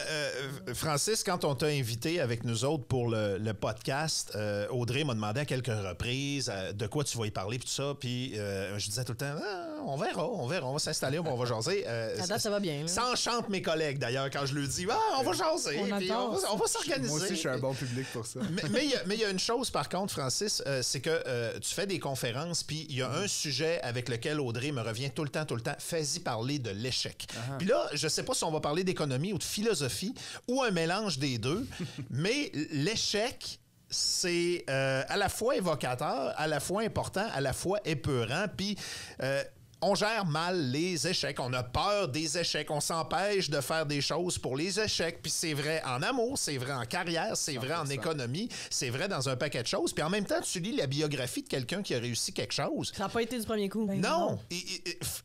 euh, Francis, quand on t'a invité avec nous autres pour le, le podcast, euh, Audrey m'a demandé à quelques reprises euh, de quoi tu vas y parler puis tout ça. Puis euh, je disais tout le temps, Ah, on verra, on verra, on va s'installer, on va jaser. Euh, À date, ça va bien, là. Ça enchante mes collègues d'ailleurs quand je leur dis, ah, on va jaser, On puis adore on va, va Moi s'organiser. aussi, je suis un bon public pour ça. mais il y a- mais il y, a une chose, par contre, Francis, euh, c'est que euh, tu fais des conférences, puis il y a un sujet avec lequel Audrey me revient tout le temps, tout le temps. Fais-y parler de l'échec. Puis là, je sais pas si on va parler d'économie ou de philosophie ou un mélange des deux, mais l'échec. C'est euh, à la fois évocateur, à la fois important, à la fois épeurant. Puis euh, on gère mal les échecs. On a peur des échecs. On s'empêche de faire des choses pour les échecs. Puis c'est vrai en amour, c'est vrai en carrière, c'est vrai en 100%. économie, c'est vrai dans un paquet de choses. Puis en même temps, tu lis la biographie de quelqu'un qui a réussi quelque chose. Ça n'a pas été du premier coup. Ben, Non! Et- et- et- f-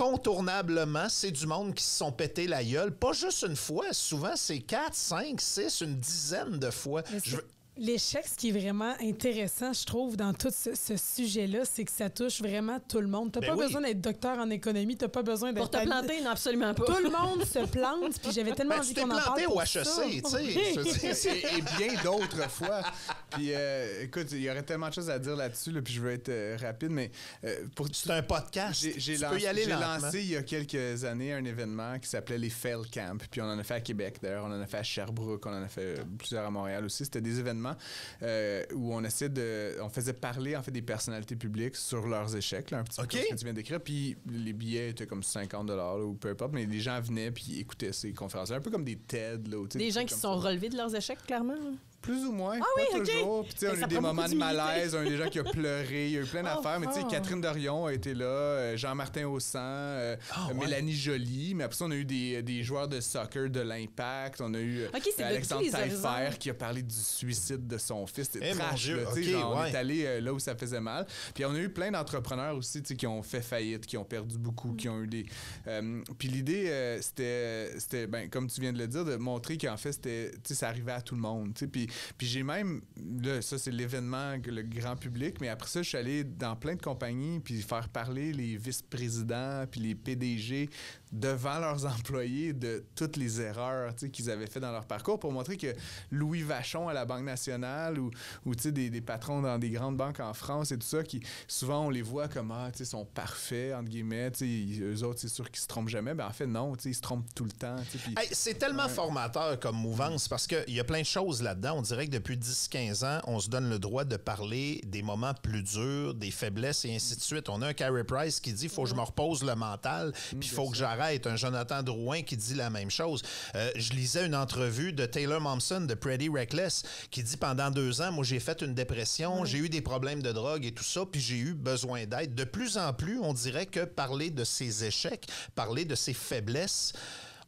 Incontournablement, c'est du monde qui se sont pété la gueule. Pas juste une fois, souvent c'est 4, 5, 6, une dizaine de fois. Je L'échec, ce qui est vraiment intéressant, je trouve, dans tout ce, ce sujet-là, c'est que ça touche vraiment tout le monde. T'as Ben pas oui. besoin d'être docteur en économie, t'as pas besoin d'être... Pour te planter, non, absolument pas. Tout le monde se plante, puis j'avais tellement Ben, envie tu t'es qu'on en parle planté au HEC, tu sais. et bien d'autres fois. Puis, euh, écoute, il y aurait tellement de choses à dire là-dessus, là, puis je veux être euh, rapide, mais euh, pour C'est un podcast. j'ai j'ai tu lancé, peux y aller j'ai lentement. lancé il y a quelques années un événement qui s'appelait les Fail Camp. Puis on en a fait à Québec, d'ailleurs. On en a fait à Sherbrooke. On en a fait euh, plusieurs à Montréal aussi. C'était des événements euh, où on essayait de. On faisait parler, en fait, des personnalités publiques sur leurs échecs, là, un petit peu ce que tu viens d'écrire. Puis les billets étaient comme 50 là, ou peu importe. Mais les gens venaient puis écoutaient ces conférences. Un peu comme des TED. Là, Des gens qui se sont ça. relevés de leurs échecs, clairement. Plus ou moins. Ah pas oui, ok. toujours. Puis, tu sais, Ben, on a eu des moments de malaise, on a eu des gens qui ont pleuré, il y a eu plein d'affaires. Mais tu sais, fort. Catherine Dorion a été là, euh, Jean-Martin Haussan, euh, Ah, ouais. Mélanie Joly. Mais après ça, on a eu des, des joueurs de soccer de l'Impact. On a eu euh, Ok, c'est Alexandre Taillefer qui a parlé du suicide de son fils. C'était Eh, mon trash, là, On est allé euh, là où ça faisait mal. Puis on a eu plein d'entrepreneurs aussi tu sais, qui ont fait faillite, qui ont perdu beaucoup, qui ont eu des... euh, puis l'idée, euh, c'était, c'était ben, comme tu viens de le dire, de montrer qu'en fait, c'était, tu sais, ça arrivait à tout le monde. tu sais. Puis, puis j'ai même, là, ça c'est l'événement, le grand public, mais après ça, je suis allé dans plein de compagnies, puis faire parler les vice-présidents, puis les PDG devant leurs employés de toutes les erreurs qu'ils avaient fait dans leur parcours pour montrer que Louis Vachon à la Banque nationale ou, des, des patrons dans des grandes banques en France et tout ça, qui souvent on les voit comme ah, sais, sont parfaits, entre guillemets, ils- eux autres, c'est sûr qu'ils se trompent jamais. Ben en fait, non, ils se trompent tout le temps. Hey, c'est tellement formateur comme mouvance parce qu'il y a plein de choses là-dedans. On dirait que depuis 10-15 ans, on se donne le droit de parler des moments plus durs, des faiblesses et ainsi de suite. On a un Carey Price qui dit faut que je me repose le mental, puis il faut que j'arrête. Un Jonathan Drouin qui dit la même chose. Euh, je lisais une entrevue de Taylor Momsen de Pretty Reckless qui dit pendant deux ans, moi j'ai fait une dépression, j'ai eu des problèmes de drogue et tout ça, puis j'ai eu besoin d'aide. De plus en plus, on dirait que parler de ses échecs, parler de ses faiblesses,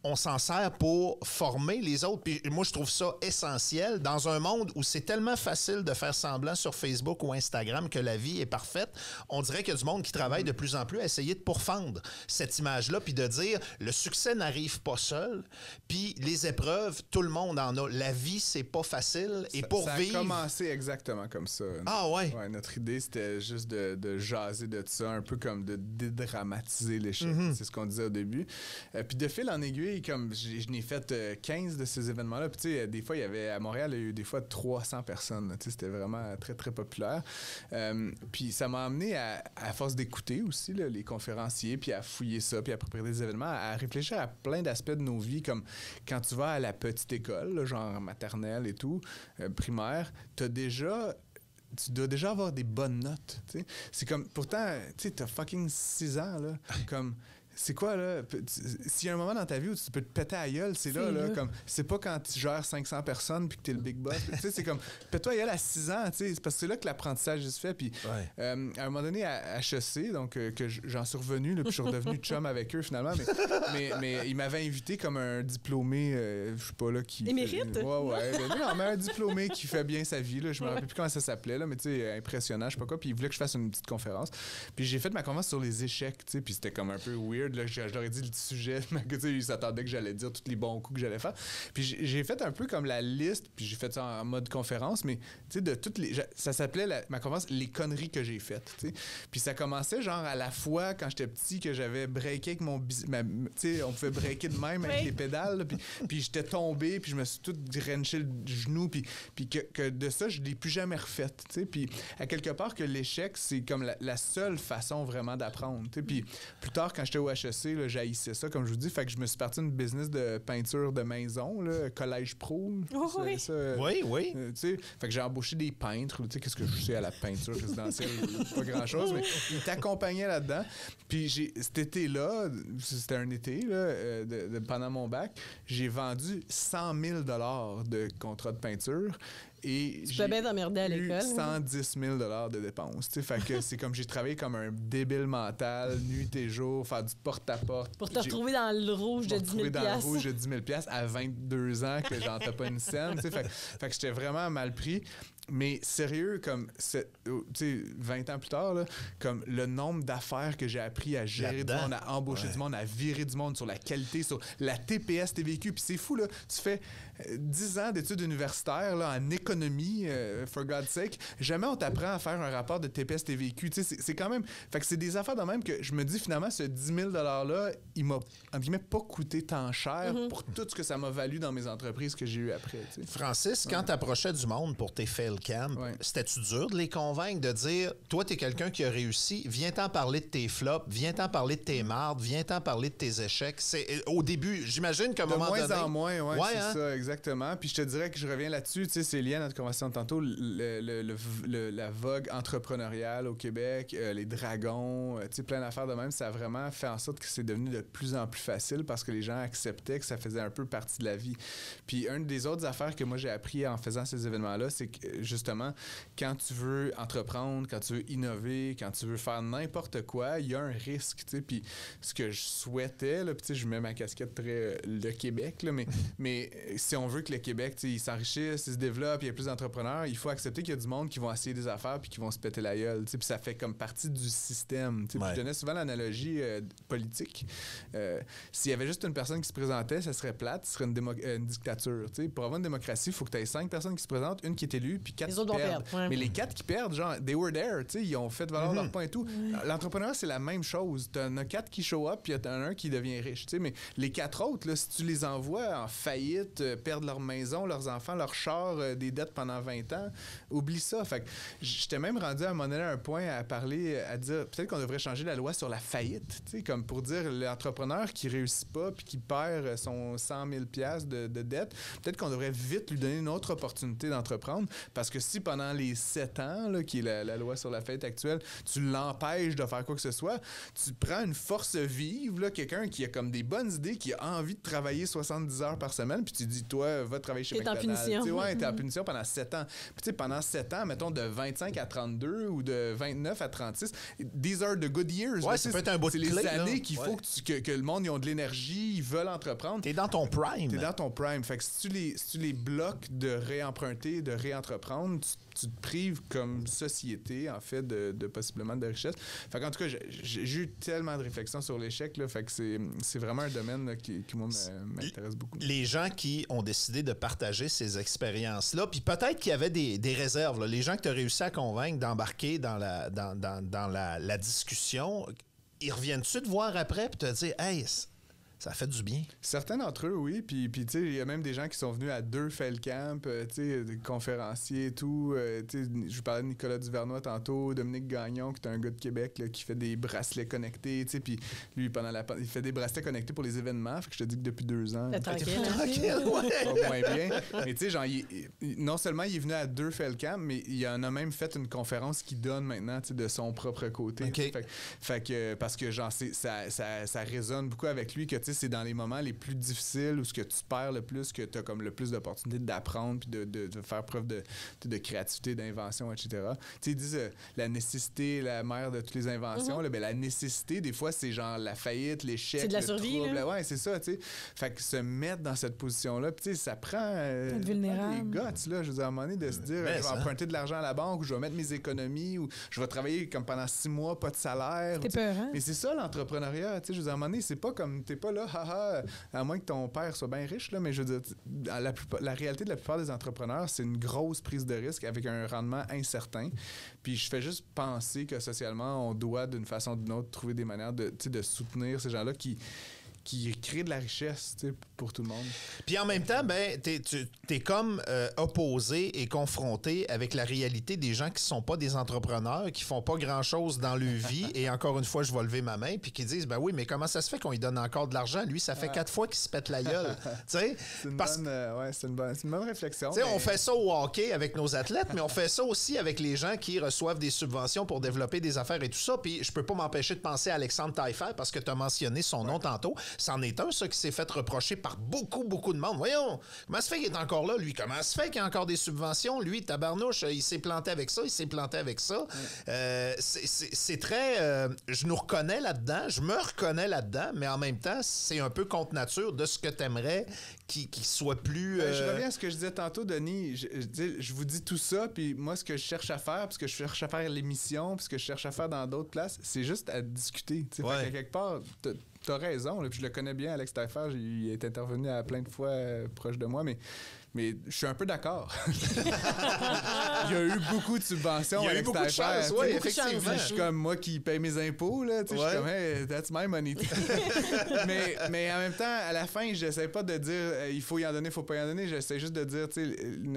on s'en sert pour former les autres. Puis moi, je trouve ça essentiel dans un monde où c'est tellement facile de faire semblant sur Facebook ou Instagram que la vie est parfaite. On dirait qu'il y a du monde qui travaille de plus en plus à essayer de pourfendre cette image-là, puis de dire le succès n'arrive pas seul, puis les épreuves, tout le monde en a. La vie, c'est pas facile. Et Ça- pour ça vivre. a commencé exactement comme ça. Ah ouais? Ouais, notre idée, c'était juste de, de jaser de ça, un peu comme de dédramatiser l'échec. Mm-hmm. C'est ce qu'on disait au début. Euh, puis de fil en aiguille, comme je n'ai fait euh, 15 de ces événements-là. Puis tu sais, des fois, il y avait à Montréal, il y a eu des fois 300 personnes. Tu sais, C'était vraiment très, très populaire. Euh, puis ça m'a amené à, à force d'écouter aussi là, les conférenciers, puis à fouiller ça, puis à préparer des événements, à réfléchir à plein d'aspects de nos vies, comme quand tu vas à la petite école, là, genre maternelle et tout, euh, primaire, tu as déjà tu dois déjà avoir des bonnes notes. C'est comme, pourtant, tu sais, t'as fucking 6 ans, là. Comme, c'est quoi, là? S'il y a un moment dans ta vie où tu peux te péter à gueule, c'est là, là. là. Comme, c'est pas quand tu gères 500 personnes puis que t'es le big boss. tu sais, c'est comme, pète-toi à gueule à 6 ans, tu sais. C'est parce que c'est là que l'apprentissage se fait. Puis, Ouais. euh, à un moment donné, à HEC, donc, euh, que j'en suis revenu, là, puis je suis redevenu chum avec eux, finalement. Mais, mais, mais ils m'avaient invité comme un diplômé, euh, je sais pas, là, qui... Émérite? Ouais, ouais. Ben, non, mais un diplômé qui fait bien sa vie, là. Je me rappelle plus comment ça s'appelait, là, mais tu sais, impressionnant, je sais pas quoi. Puis il voulait que je fasse une petite conférence. Puis j'ai fait ma conférence sur les échecs, tu sais, puis c'était comme un peu weird, là. Je, je leur ai dit le sujet, mais que, ils s'attendaient que j'allais dire tous les bons coups que j'allais faire. Puis j'ai fait un peu comme la liste, puis j'ai fait ça en, en mode conférence, mais de toutes les. Ça s'appelait la- ma conférence Les conneries que j'ai faites. Puis ça commençait genre à la fois quand j'étais petit que j'avais breaké avec mon. ma- on pouvait breaker de même avec Oui. les pédales, là, puis, puis j'étais tombé, puis je me suis tout drenché le genou, puis, puis que, que de ça, je l'ai plus jamais refait. tu sais. Puis à quelque part que l'échec, c'est comme la, la seule façon vraiment d'apprendre. Puis plus tard, quand j'étais au HEC, là, j'haïssais ça, comme je vous dis, fait que je me suis parti d'une business de peinture de maison, là, collège pro. Oh, oui. ça, Oui, oui. euh, tu sais, fait que j'ai embauché des peintres. Tu sais, qu'est-ce que je sais à la peinture résidentielle? pas grand-chose, mais ils t'accompagnaient là-dedans. Puis j'ai, cet été-là, c'était un été, là, euh, de- de- pendant mon bac, j'ai vendu 100 000 de contrats de peinture. Et Tu peux bien t'emmerder à eu l'école. 110 000 de dépenses. tu sais. Fait que c'est comme j'ai travaillé comme un débile mental, nuit et jour, faire du porte-à-porte. Pour te retrouver dans le rouge de me 10 000 retrouver dans le rouge de 10 000 à 22 ans que j'en pas une scène. tu sais. Fait, fait que j'étais vraiment mal pris. Mais sérieux, comme oh, tu sais, 20 ans plus tard, là, comme le nombre d'affaires que j'ai appris à gérer du monde, à embaucher Ouais. du monde, à virer du monde sur la qualité, sur la TPS TVQ. Puis c'est fou, là. Tu fais 10 ans d'études universitaires là, en économie, euh, for God's sake. Jamais on t'apprend à faire un rapport de TPS TVQ. Tu sais, c'est- c'est quand même. Fait que c'est des affaires de même que je me dis finalement, ce 10 000 $-là, il m'a, guillemets, pas coûté tant cher pour tout ce que ça m'a valu dans mes entreprises que j'ai eues après. Francis, quand tu approchais du monde pour tes fail Camp, Ouais. c'était-tu dur de les convaincre de dire Toi, t'es quelqu'un qui a réussi, viens-t'en parler de tes flops, viens-t'en parler de tes mardes, viens-t'en parler de tes échecs. C'est Au début, j'imagine qu'à un De moment moins donné. en moins, ouais, c'est hein? ça, exactement. Puis je te dirais que je reviens là-dessus, tu sais, c'est lié à notre conversation de tantôt, le- le- le- la vogue entrepreneuriale au Québec, euh, les dragons, euh, tu sais, plein d'affaires de même, ça a vraiment fait en sorte que c'est devenu de plus en plus facile parce que les gens acceptaient que ça faisait un peu partie de la vie. Puis une des autres affaires que moi j'ai appris en faisant ces événements-là, c'est que euh, justement, quand tu veux entreprendre, quand tu veux innover, quand tu veux faire n'importe quoi, il y a un risque, tu sais. Puis ce que je souhaitais, là, puis tu sais, je mets ma casquette très le Québec, là, mais, mais si on veut que le Québec, tu sais, il s'enrichisse, il se développe, il y a plus d'entrepreneurs, il faut accepter qu'il y a du monde qui vont essayer des affaires puis qui vont se péter la gueule, tu sais. Puis ça fait comme partie du système, tu Ouais. Je donnais souvent l'analogie euh, politique. Euh, S'il y avait juste une personne qui se présentait, ça serait plate, ce serait une, démo- euh, une dictature, tu sais. Pour avoir une démocratie, il faut que tu aies cinq personnes qui se présentent, une qui est élue, puis quatre Les qui autres vont perdent. perdre, ouais. Mais les quatre qui perdent, genre, they were there, tu sais, ils ont fait valoir leur point et tout. L'entrepreneur, c'est la même chose. T'en as quatre qui show up, puis t'en as un qui devient riche, tu sais. Mais les quatre autres, là, si tu les envoies en faillite, euh, perdre leur maison, leurs enfants, leurs chars, euh, des dettes pendant 20 ans, oublie ça. Fait j'étais même rendu à un moment à un point à parler, à dire, peut-être qu'on devrait changer la loi sur la faillite, comme pour dire l'entrepreneur qui réussit pas puis qui perd son 100 000 piastres de, de dette, peut-être qu'on devrait vite lui donner une autre opportunité d'entreprendre parce que si pendant les 7 ans, là, qui est la, loi sur la faillite actuelle, tu l'empêches de faire quoi que ce soit, tu prends une force vive, quelqu'un qui a comme des bonnes idées, qui a envie de travailler 70 heures par semaine, puis tu dis, toi, va travailler chez T'es en McDonald's. punition. Tu sais, ouais, t'es en punition pendant 7 ans. Puis tu sais, pendant 7 ans, mettons de 25 à 32 ou de 29 à 36, these are the good years. Ouais, là, ça tu sais, peut être un bout C'est les clé, années qu'il Ouais. faut que, tu- que, que le monde, ils ont de l'énergie, ils veulent entreprendre. T'es dans ton prime. T'es dans ton prime. Fait que si tu les, si tu les bloques de réemprunter, de réentreprendre, tu, tu te prives comme société, en fait, de, de possiblement de richesse. Fait qu'en tout cas, j'ai- eu tellement de réflexions sur l'échec, là. Fait que c'est c'est vraiment un domaine là, qui, qui, moi, m'a- m'intéresse beaucoup. les gens qui ont décidé de partager ces expériences-là, puis peut-être qu'il y avait des, réserves, les gens que tu as réussi à convaincre d'embarquer dans la, discussion, ils reviennent-tu te voir après puis te dire Hey, ça fait du bien. Certains d'entre eux, oui. Puis, puis tu sais, il y a même des gens qui sont venus à deux Fail Camp, euh, tu sais, des conférenciers et tout. Euh, tu sais, je vous parlais de Nicolas Duvernois tantôt, Dominique Gagnon, qui est un gars de Québec, là, qui fait des bracelets connectés, tu sais. Puis lui, pendant la il fait des bracelets connectés pour les événements. Fait que je te dis que depuis deux ans. Tranquille. Tranquille, ouais. moins bien. Mais tu sais, genre, il- il- non seulement il est venu à deux Felcam, mais il en a même fait une conférence qui donne maintenant, tu sais, de son propre côté. Ok. Fait, que- fait que, parce que, genre, c'est- ça, ça, ça résonne beaucoup avec lui que, tu sais, c'est dans les moments les plus difficiles où ce que tu perds le plus, que tu as comme le plus d'opportunités d'apprendre puis de, de- de faire preuve de, de créativité, d'invention, etc. Tu sais, ils disent euh, la nécessité, la mère de toutes les inventions. là, ben, la nécessité, des fois, c'est genre la faillite, l'échec, C'est de la le survie, trouble. là. Ouais, c'est ça, tu sais. Fait que se mettre dans cette position-là, puis tu sais, ça prend euh, Être ça prend vulnérable. des guts, là. Je veux dire, à un moment donné, de se dire, Mais je vais ça. emprunter de l'argent à la banque, ou je vais mettre mes économies, ou je vais travailler comme pendant six mois, pas de salaire. T'es peur, hein? Mais c'est ça, l'entrepreneuriat, tu sais. Je veux dire, à un moment donné, c'est pas comme, t'es pas là, à moins que ton père soit bien riche, là, mais je veux dire, la, réalité de la plupart des entrepreneurs, c'est une grosse prise de risque avec un rendement incertain. Puis je fais juste penser que socialement, on doit, d'une façon ou d'une autre, trouver des manières de soutenir ces gens-là qui qui créent de la richesse pour tout le monde. Puis en même temps, ben, t'es, tu es comme euh, opposé et confronté avec la réalité des gens qui sont pas des entrepreneurs, qui font pas grand-chose dans leur vie. et encore une fois, je vais lever ma main, puis qui disent, ben oui, mais comment ça se fait qu'on lui donne encore de l'argent? Lui, ça fait quatre fois qu'il se pète la gueule. C'est une, Parce bonne, euh, ouais, c'est une, bonne, c'est une bonne réflexion. Mais- on fait ça au hockey avec nos athlètes, mais on fait ça aussi avec les gens qui reçoivent des subventions pour développer des affaires et tout ça. Puis je peux pas m'empêcher de penser à Alexandre Taillefer parce que tu as mentionné son nom tantôt. C'en est un, ça, qui s'est fait reprocher par beaucoup, beaucoup de monde. Voyons, comment se fait qu'il est encore là, lui? Comment se fait qu'il y a encore des subventions? Lui, tabarnouche, il s'est planté avec ça, il s'est planté avec ça. Euh, c'est- très... euh, je nous reconnais là-dedans, je me reconnais là-dedans, mais en même temps, c'est un peu contre nature de ce que t'aimerais qu'il qu'il soit plus... Je euh, reviens à ce que je disais tantôt, Denis. Je, je dis- je vous dis tout ça, puis moi, ce que je cherche à faire, puis ce que je cherche à faire l'émission, puis ce que je cherche à faire dans d'autres places, c'est juste à discuter. Fait Ouais. quelque part, t'as- raison, là, puis je le connais bien, Alex j'ai- il est intervenu à plein de fois euh, proche de moi, mais Mais je suis un peu d'accord. Il y a eu beaucoup de subventions Il y a eu beaucoup de chance, oui, effectivement. Je suis comme moi qui paye mes impôts, là. tu sais, Je Ouais. suis comme, hey, that's my money. mais, mais en même temps, à la fin, j'essaie pas de dire euh, il faut y en donner, il faut pas y en donner. J'essaie juste de dire, tu sais,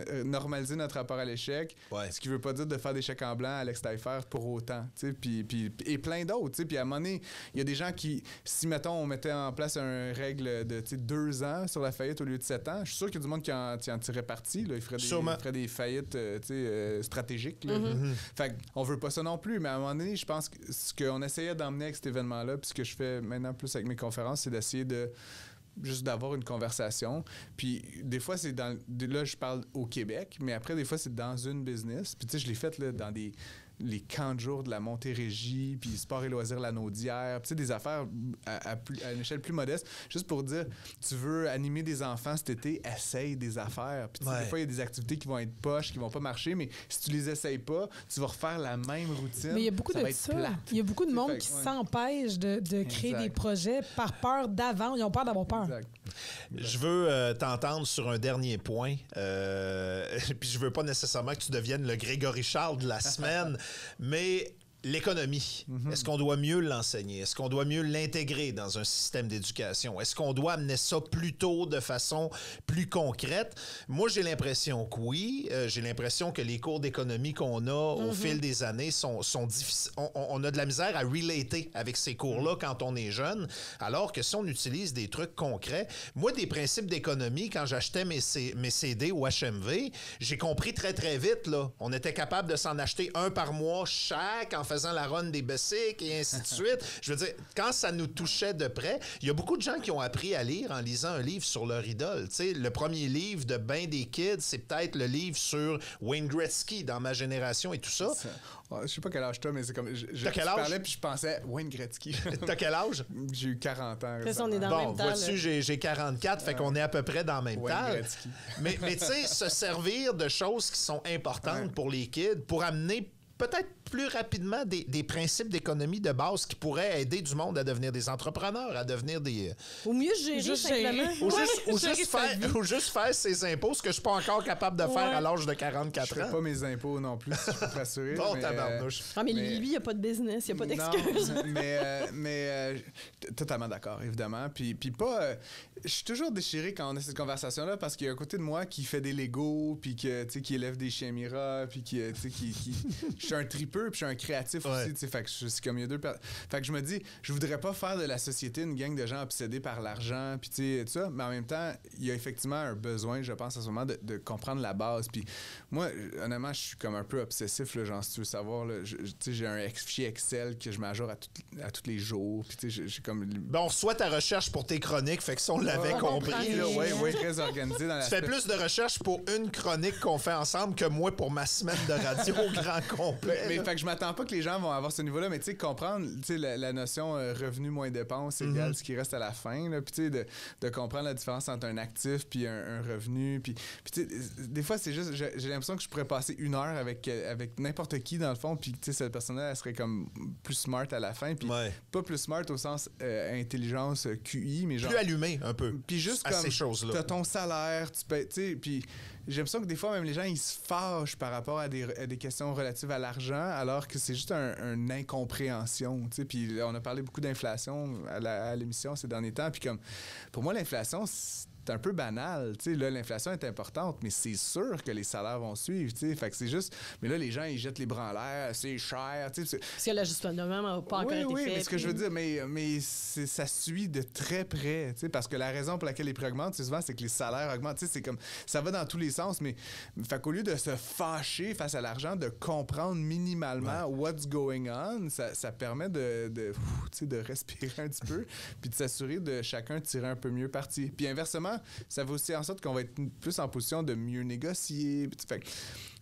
euh, normaliser notre rapport à l'échec. Ouais. Ce qui veut pas dire de faire des chèques en blanc à l'extérieur pour autant. tu sais, Puis, puis, et plein d'autres. tu sais. Puis à un moment donné, il y a des gens qui, si mettons, on mettait en place une règle de deux ans sur la faillite au lieu de sept ans, je suis sûr qu'il y a du monde qui en, qui en tirait parti. Là. Il, ferait des, Sûrement. il ferait des faillites euh, tu sais, euh, stratégiques. là. Fait on veut pas ça non plus, mais à un moment donné, je pense que ce qu'on essayait d'emmener avec cet événement-là, puis ce que je fais maintenant plus avec mes conférences, c'est d'essayer de juste d'avoir une conversation. Puis des fois, c'est dans... Là, je parle au Québec, mais après, des fois, c'est dans une business. Puis tu sais, je l'ai fait là, dans des les camps de jour de la Montérégie, puis sport et loisirs la Naudière, tu sais, des affaires à, à plus- à une échelle plus modeste, juste pour dire, tu veux animer des enfants cet été, essaye des affaires. Puis tu sais, Ouais. des fois, il y a des activités qui vont être poches, qui vont pas marcher, mais si tu les essayes pas, tu vas refaire la même routine. Mais il y a beaucoup ça de ça. Il y a beaucoup de monde fait, qui ouais. s'empêche de, de créer Exact. des projets par peur d'avant. Ils ont peur d'avoir peur. Exact. Je veux euh, t'entendre sur un dernier point. Euh, puis je veux pas nécessairement que tu deviennes le Grégory Charles de la semaine, mais l'économie. Est-ce qu'on doit mieux l'enseigner? Est-ce qu'on doit mieux l'intégrer dans un système d'éducation? Est-ce qu'on doit amener ça plus tôt de façon plus concrète? Moi, j'ai l'impression que oui. Euh, j'ai l'impression que les cours d'économie qu'on a au fil des années sont, sont difficiles. On, a de la misère à relater avec ces cours-là quand on est jeune, alors que si on utilise des trucs concrets, moi, des principes d'économie, quand j'achetais mes, C- mes CD au HMV, j'ai compris très, très vite, là. On était capable de s'en acheter un par mois chaque en faisant la run des basics et ainsi de suite. Je veux dire, quand ça nous touchait de près, il y a beaucoup de gens qui ont appris à lire en lisant un livre sur leur idole. Tu sais, le premier livre de ben des kids, c'est peut-être le livre sur Wayne Gretzky dans ma génération et tout ça. Ça- ouais, je sais pas quel âge t'as, mais c'est comme. Je, je- T'as quel âge? parlais, puis je pensais Wayne Gretzky. T'as quel âge? J'ai eu 40 ans. On est dans le Bon, vois-tu, j'ai, j'ai 44, fait qu'on est à peu près dans le même Wayne temps. Gretzky. Mais, mais tu sais, se servir de choses qui sont importantes Ouais. pour les kids, pour amener peut-être plus rapidement des, des principes d'économie de base qui pourraient aider du monde à devenir des entrepreneurs, à devenir des... Ou mieux gérer Juste simplement. gérer. Ou, Ouais, juste, ou gérer juste sa faire, ou juste faire ses impôts, ce que je suis pas encore capable de faire Ouais. à l'âge de Je 44 ferai ans. pas mes impôts non plus, si je peux te rassurer. Bon, mais, tabarnouche. Ah, mais, Mais- lui, il n'y a pas de business, il n'y a pas Non, d'excuse. mais, euh, mais euh, totalement d'accord, évidemment. Puis, puis pas. euh, je suis toujours déchiré quand on a cette conversation-là parce qu'il y a un côté de moi qui fait des Legos, puis que, tu sais, qui élève des chiens Mira, puis qui, euh, tu sais, qui. qui- je suis un puis je suis un créatif Ouais. aussi, tu sais. Fait que je suis comme il y a deux. Fait que je me dis, je voudrais pas faire de la société une gang de gens obsédés par l'argent, puis tu sais, tout ça. Mais en même temps, il y a effectivement un besoin, je pense, à ce moment, de, de comprendre la base. Puis moi, honnêtement, je suis comme un peu obsessif, là, genre, si tu veux savoir, là, tu sais, j'ai un fichier Excel que je m'ajoute à, tout- à tous les jours. Puis tu sais, j'ai- comme. Bon, on reçoit ta recherche pour tes chroniques, fait que ça, on l'avait compris. Là, ouais, ouais. Très organisé dans la Tu fais plus de recherches pour une chronique qu'on fait ensemble que moi pour ma semaine de radio au grand complet. Mais. Fait que je m'attends pas que les gens vont avoir ce niveau-là, mais tu sais, comprendre tu sais, la, la notion euh, revenu moins dépenses égale Mhm. ce qui reste à la fin. Là, puis tu sais, de, de comprendre la différence entre un actif puis un, un revenu. Puis, tu sais, des fois, c'est juste, j'ai l'impression que je pourrais passer une heure avec, avec n'importe qui dans le fond, puis tu sais, cette personne-là, elle serait comme plus smart à la fin. Puis Ouais. pas plus smart au sens euh, intelligence euh, QI, mais genre. Plus allumé un peu. Puis juste à comme ces choses-là. t'as ton salaire, tu payes, tu sais, puis j'ai l'impression que des fois même les gens ils se fâchent par rapport à des, à des questions relatives à l'argent, alors que c'est juste un, une incompréhension, tu sais. Puis on a parlé beaucoup d'inflation à la- à l'émission ces derniers temps, puis comme pour moi l'inflation c'est un peu banal, tu sais, là, l'inflation est importante, mais c'est sûr que les salaires vont suivre, tu sais, fait que c'est juste, mais là, les gens, ils jettent les bras en l'air, c'est cher, tu sais, c'est- Parce que l'ajustement n'a pas encore oui, été oui, fait. mais ce que je veux dire, mais, mais c'est- ça suit de très près, tu sais, parce que la raison pour laquelle les prix augmentent, c'est souvent c'est que les salaires augmentent, tu sais, c'est comme, ça va dans tous les sens, mais fait qu'au lieu de se fâcher face à l'argent, de comprendre minimalement what's going on, ça, ça permet de, de, pff, tu sais, de respirer un petit peu, puis de s'assurer de chacun tirer un peu mieux parti. Puis inversement, ça fait aussi en sorte qu'on va être plus en position de mieux négocier, fait que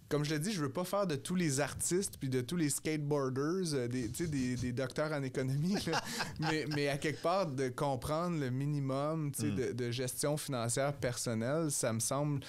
comme je l'ai dit, je veux pas faire de tous les artistes puis de tous les skateboarders euh, des, des, des docteurs en économie, là. mais, mais à quelque part, de comprendre le minimum Mm. de, de gestion financière personnelle, ça me semble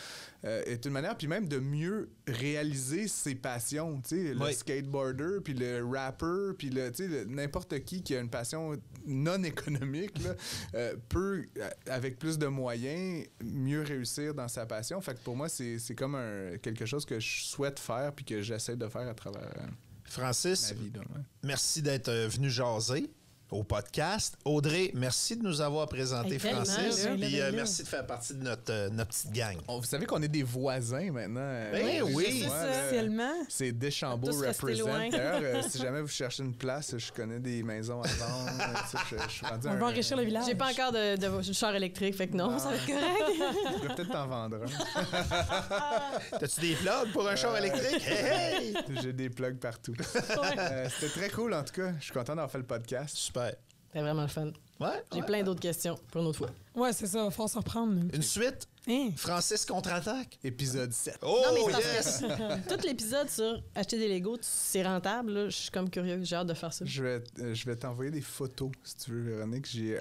euh, être une manière, puis même de mieux réaliser ses passions, tu sais, le Oui. skateboarder, puis le rapper, puis le, tu sais, le- n'importe qui qui a une passion non économique là, euh, peut, euh, avec plus de moyens, mieux réussir dans sa passion. Fait que pour moi, c'est c'est comme un, quelque chose que je souhaite faire puis que j'essaie de faire à travers euh, Francis, vie. ouais. merci d'être venu jaser au podcast. Audrey, merci de nous avoir présenté Hey, Francis. Puis euh, merci de faire partie de notre, euh, notre petite gang. On- vous savez qu'on est des voisins maintenant. euh, Ben oui. juste moi, C'est là, Officiellement. C'est Deschambault represent. loin. D'ailleurs, euh, si jamais vous cherchez une place, je connais des maisons à vendre. euh, je, On un- va enrichir le village. J'ai pas encore de, de char électrique, fait que non, ça va être correct. Je vais peut-être t'en vendre un. T'as-tu des plugs pour un char électrique? Hey, hey! J'ai des plugs partout. Euh, C'était très cool en tout cas. Je suis content d'avoir fait le podcast. Super. C'est vraiment le fun. Ouais. J'ai ouais. plein d'autres questions pour une autre fois. Ouais, c'est ça. Faut se reprendre. Une suite, Hein? Francis contre-attaque. Épisode 7. Oh, non, mais c'est yes! tout l'épisode sur acheter des Legos, tu- c'est rentable. là. Je suis comme curieux. J'ai hâte de faire ça. Je vais, euh, je vais t'envoyer des photos, si tu veux, Véronique. J'ai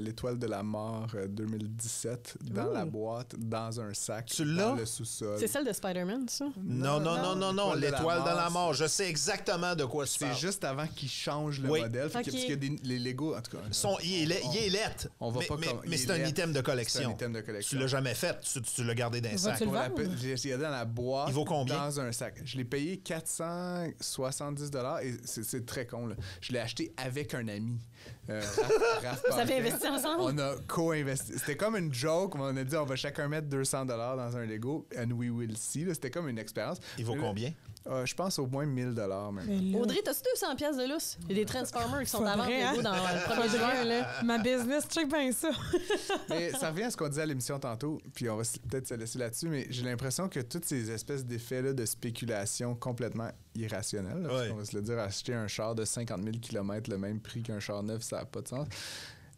l'étoile de la mort euh, 2017 dans Ouh. la boîte, dans un sac, Tu dans l'as? le sous-sol. C'est celle de Spider-Man, ça? Non, non, non, non, non. L'étoile de la L'étoile de la mort. Je sais exactement de quoi tu C'est parles. juste avant qu'ils changent le Oui. modèle. Fait que- Ok. Parce que des- les Lego, en tout cas. Son, il, est, la- il est lettre. On va mais, pas mais- mais c'est est un item de C'est collection. un item de Tu collection. l'as jamais fait. Tu, tu l'as gardé dans un sac. J'ai regardé dans la boîte. Il vaut combien? Dans un sac. Je l'ai payé 470 et c'est c'est très con. Là. Je l'ai acheté avec un ami. Euh, Raph- Raph Vous avez investi ensemble? On a co-investi. C'était comme une joke. On a dit on va chacun mettre 200 dans un Lego and we will see. là. C'était comme une expérience. Il vaut là, combien? euh, je pense au moins 1000 même. Mais là, Audrey, t'as-tu 200 pièces de lousse? Il y a des Transformers qui sont à vendre Faudrait, Lego hein? dans le 1er juin, là. Ma business, check bien ça. Mais ça revient à ce qu'on disait à l'émission tantôt, puis on va peut-être se laisser là-dessus, mais j'ai l'impression que toutes ces espèces d'effets-là de spéculation complètement là, Ouais. qu'on va se le dire, acheter un char de 50 000 km le même prix qu'un char neuf, ça n'a pas de sens.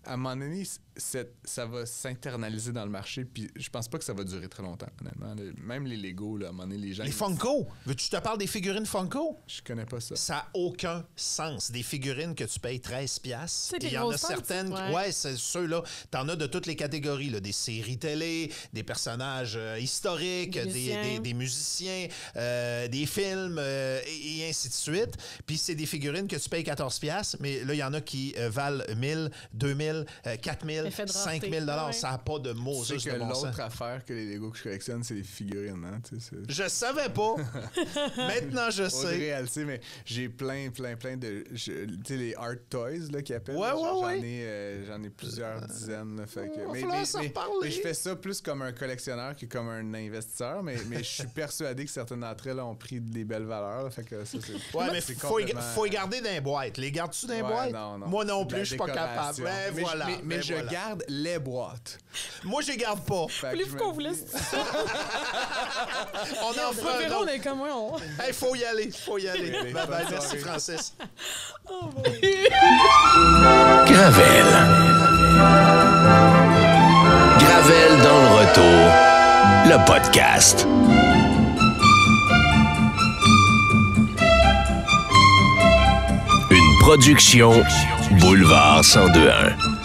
À un moment donné, ça va s'internaliser dans le marché, puis je pense pas que ça va durer très longtemps, honnêtement. Même les Lego, là, à un moment donné, les gens... Les Funko? Veux-tu te parle des figurines Funko? Je connais pas ça. Ça n'a aucun sens. Des figurines que tu payes 13 piastres. C'est Et les Il y en a certaines... ouais. Ouais, c'est ceux-là. T'en as de toutes les catégories. Là. Des séries télé, des personnages euh, historiques, Des des, musiciens. des- des musiciens, euh, des films, euh, et, et ainsi de suite. Puis c'est des figurines que tu payes 14 piastres, mais là, il y en a qui euh, valent 1000, 2000, euh, 4000, Effet de rareté. 5000 dollars. Ouais. Ça n'a pas de Tu mots sais juste que bon l'autre affaire que les Lego que je collectionne, c'est les figurines. Hein? tu sais, Je savais pas. Maintenant, je sais. Le sait, mais j'ai plein, plein, plein de. Tu sais, les art toys, là, qu'ils appellent. Ouais, ouais, genre, ouais. J'en ai, euh, j'en ai plusieurs dizaines, là, fait que- va mais, mais- mais- mais je fais ça plus comme un collectionneur que comme un investisseur, mais, mais je suis persuadé que certaines d'entre elles ont pris des belles valeurs, là, fait que ça, c'est. Ouais, mais faut, y, complètement- faut y garder dans les boîtes. Les gardes-tu dans les Ouais, boîtes? non, non. Moi non plus, je suis pas capable. mais, voilà. mais, mais ben je voilà. garde les boîtes. Moi, je les garde pas. Me qu'on vous laisse? On en fera on est comme moi. On... Hey, faut y aller, faut y aller. Bye bye, merci. Francis. Gravel. Gravel dans le retour. Le podcast. Production Boulevard 1021.